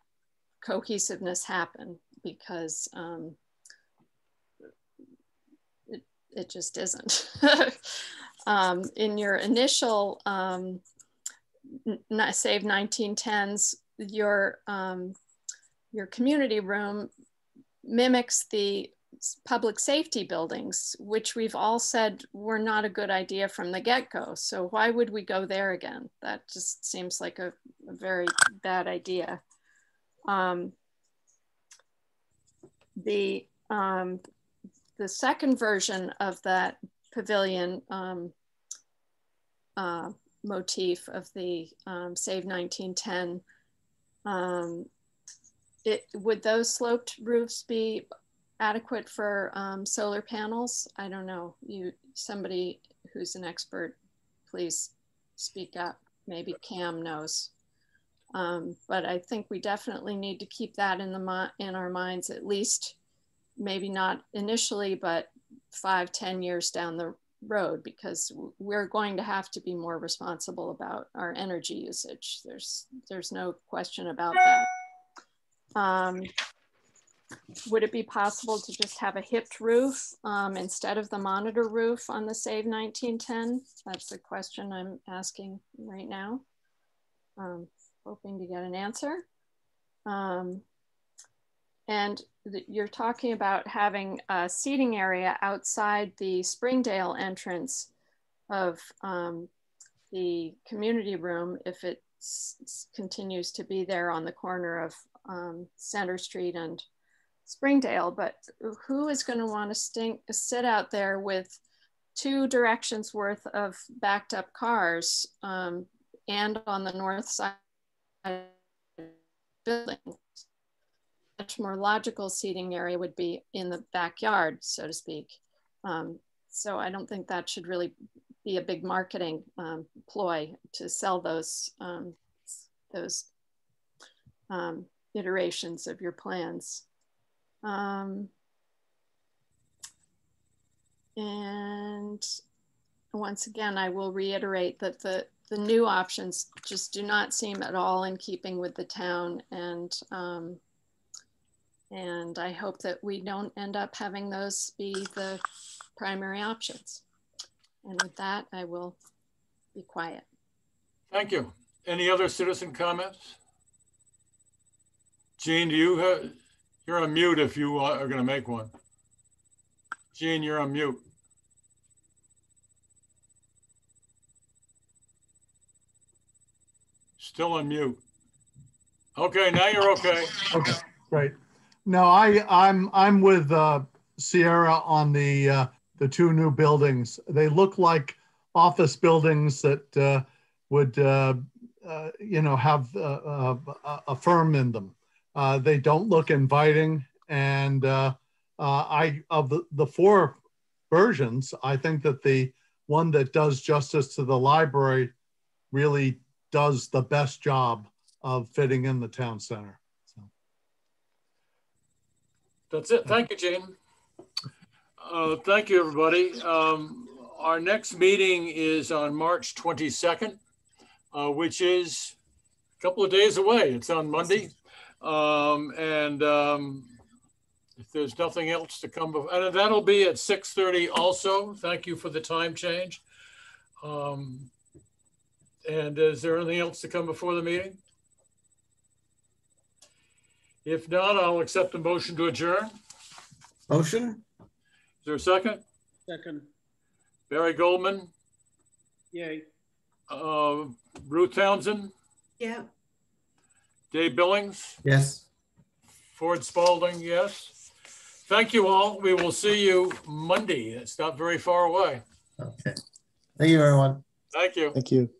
cohesiveness happen because um, it, it just isn't. um, in your initial um, Save 1910s, your, um, your community room mimics the public safety buildings, which we've all said were not a good idea from the get-go. So why would we go there again? That just seems like a, a very bad idea. Um, the, um, the second version of that pavilion um, uh, motif of the um, Save 1910. Um, it, would those sloped roofs be adequate for um, solar panels? I don't know. You, somebody who's an expert, please speak up. Maybe Cam knows. Um, but I think we definitely need to keep that in the in our minds at least, maybe not initially, but five, ten years down the road because we're going to have to be more responsible about our energy usage. There's there's no question about that. Um, would it be possible to just have a hipped roof um, instead of the monitor roof on the Save 1910? That's the question I'm asking right now. Um, hoping to get an answer. Um, and you're talking about having a seating area outside the Springdale entrance of um, the community room if it continues to be there on the corner of um, Center Street and Springdale. But who is going to want to sit out there with two directions worth of backed up cars um, and on the north side building much more logical seating area would be in the backyard, so to speak. Um, so I don't think that should really be a big marketing um, ploy to sell those um, those um, iterations of your plans. Um, and once again, I will reiterate that the, the new options just do not seem at all in keeping with the town and um, and I hope that we don't end up having those be the primary options. And with that, I will be quiet. Thank you. Any other citizen comments? Gene, do you have, You're on mute if you are going to make one. Gene, you're on mute. Still on mute. Okay, now you're okay. Okay, great. No, I, I'm, I'm with uh, Sierra on the, uh, the two new buildings. They look like office buildings that uh, would, uh, uh, you know, have uh, a firm in them. Uh, They don't look inviting. And uh, uh, I, of the, the four versions, I think that the one that does justice to the library really does the best job of fitting in the town center. So, That's it. Thank you, Gene. Uh, Thank you, everybody. Um, Our next meeting is on March 22nd, uh, which is a couple of days away. It's on Monday. Um, And um, if there's nothing else to come, bef- and that'll be at 6:30 also. Thank you for the time change. Um, And is there anything else to come before the meeting? If not, I'll accept a motion to adjourn. Motion? Is there a second? Second, Barry Goldman, yay. uh, Ruth Townsend, Yeah. Dave Billings, Yes. Ford Spalding, yes. Thank you all. We will see you Monday. It's not very far away. Okay. Thank you, everyone. Thank you. Thank you.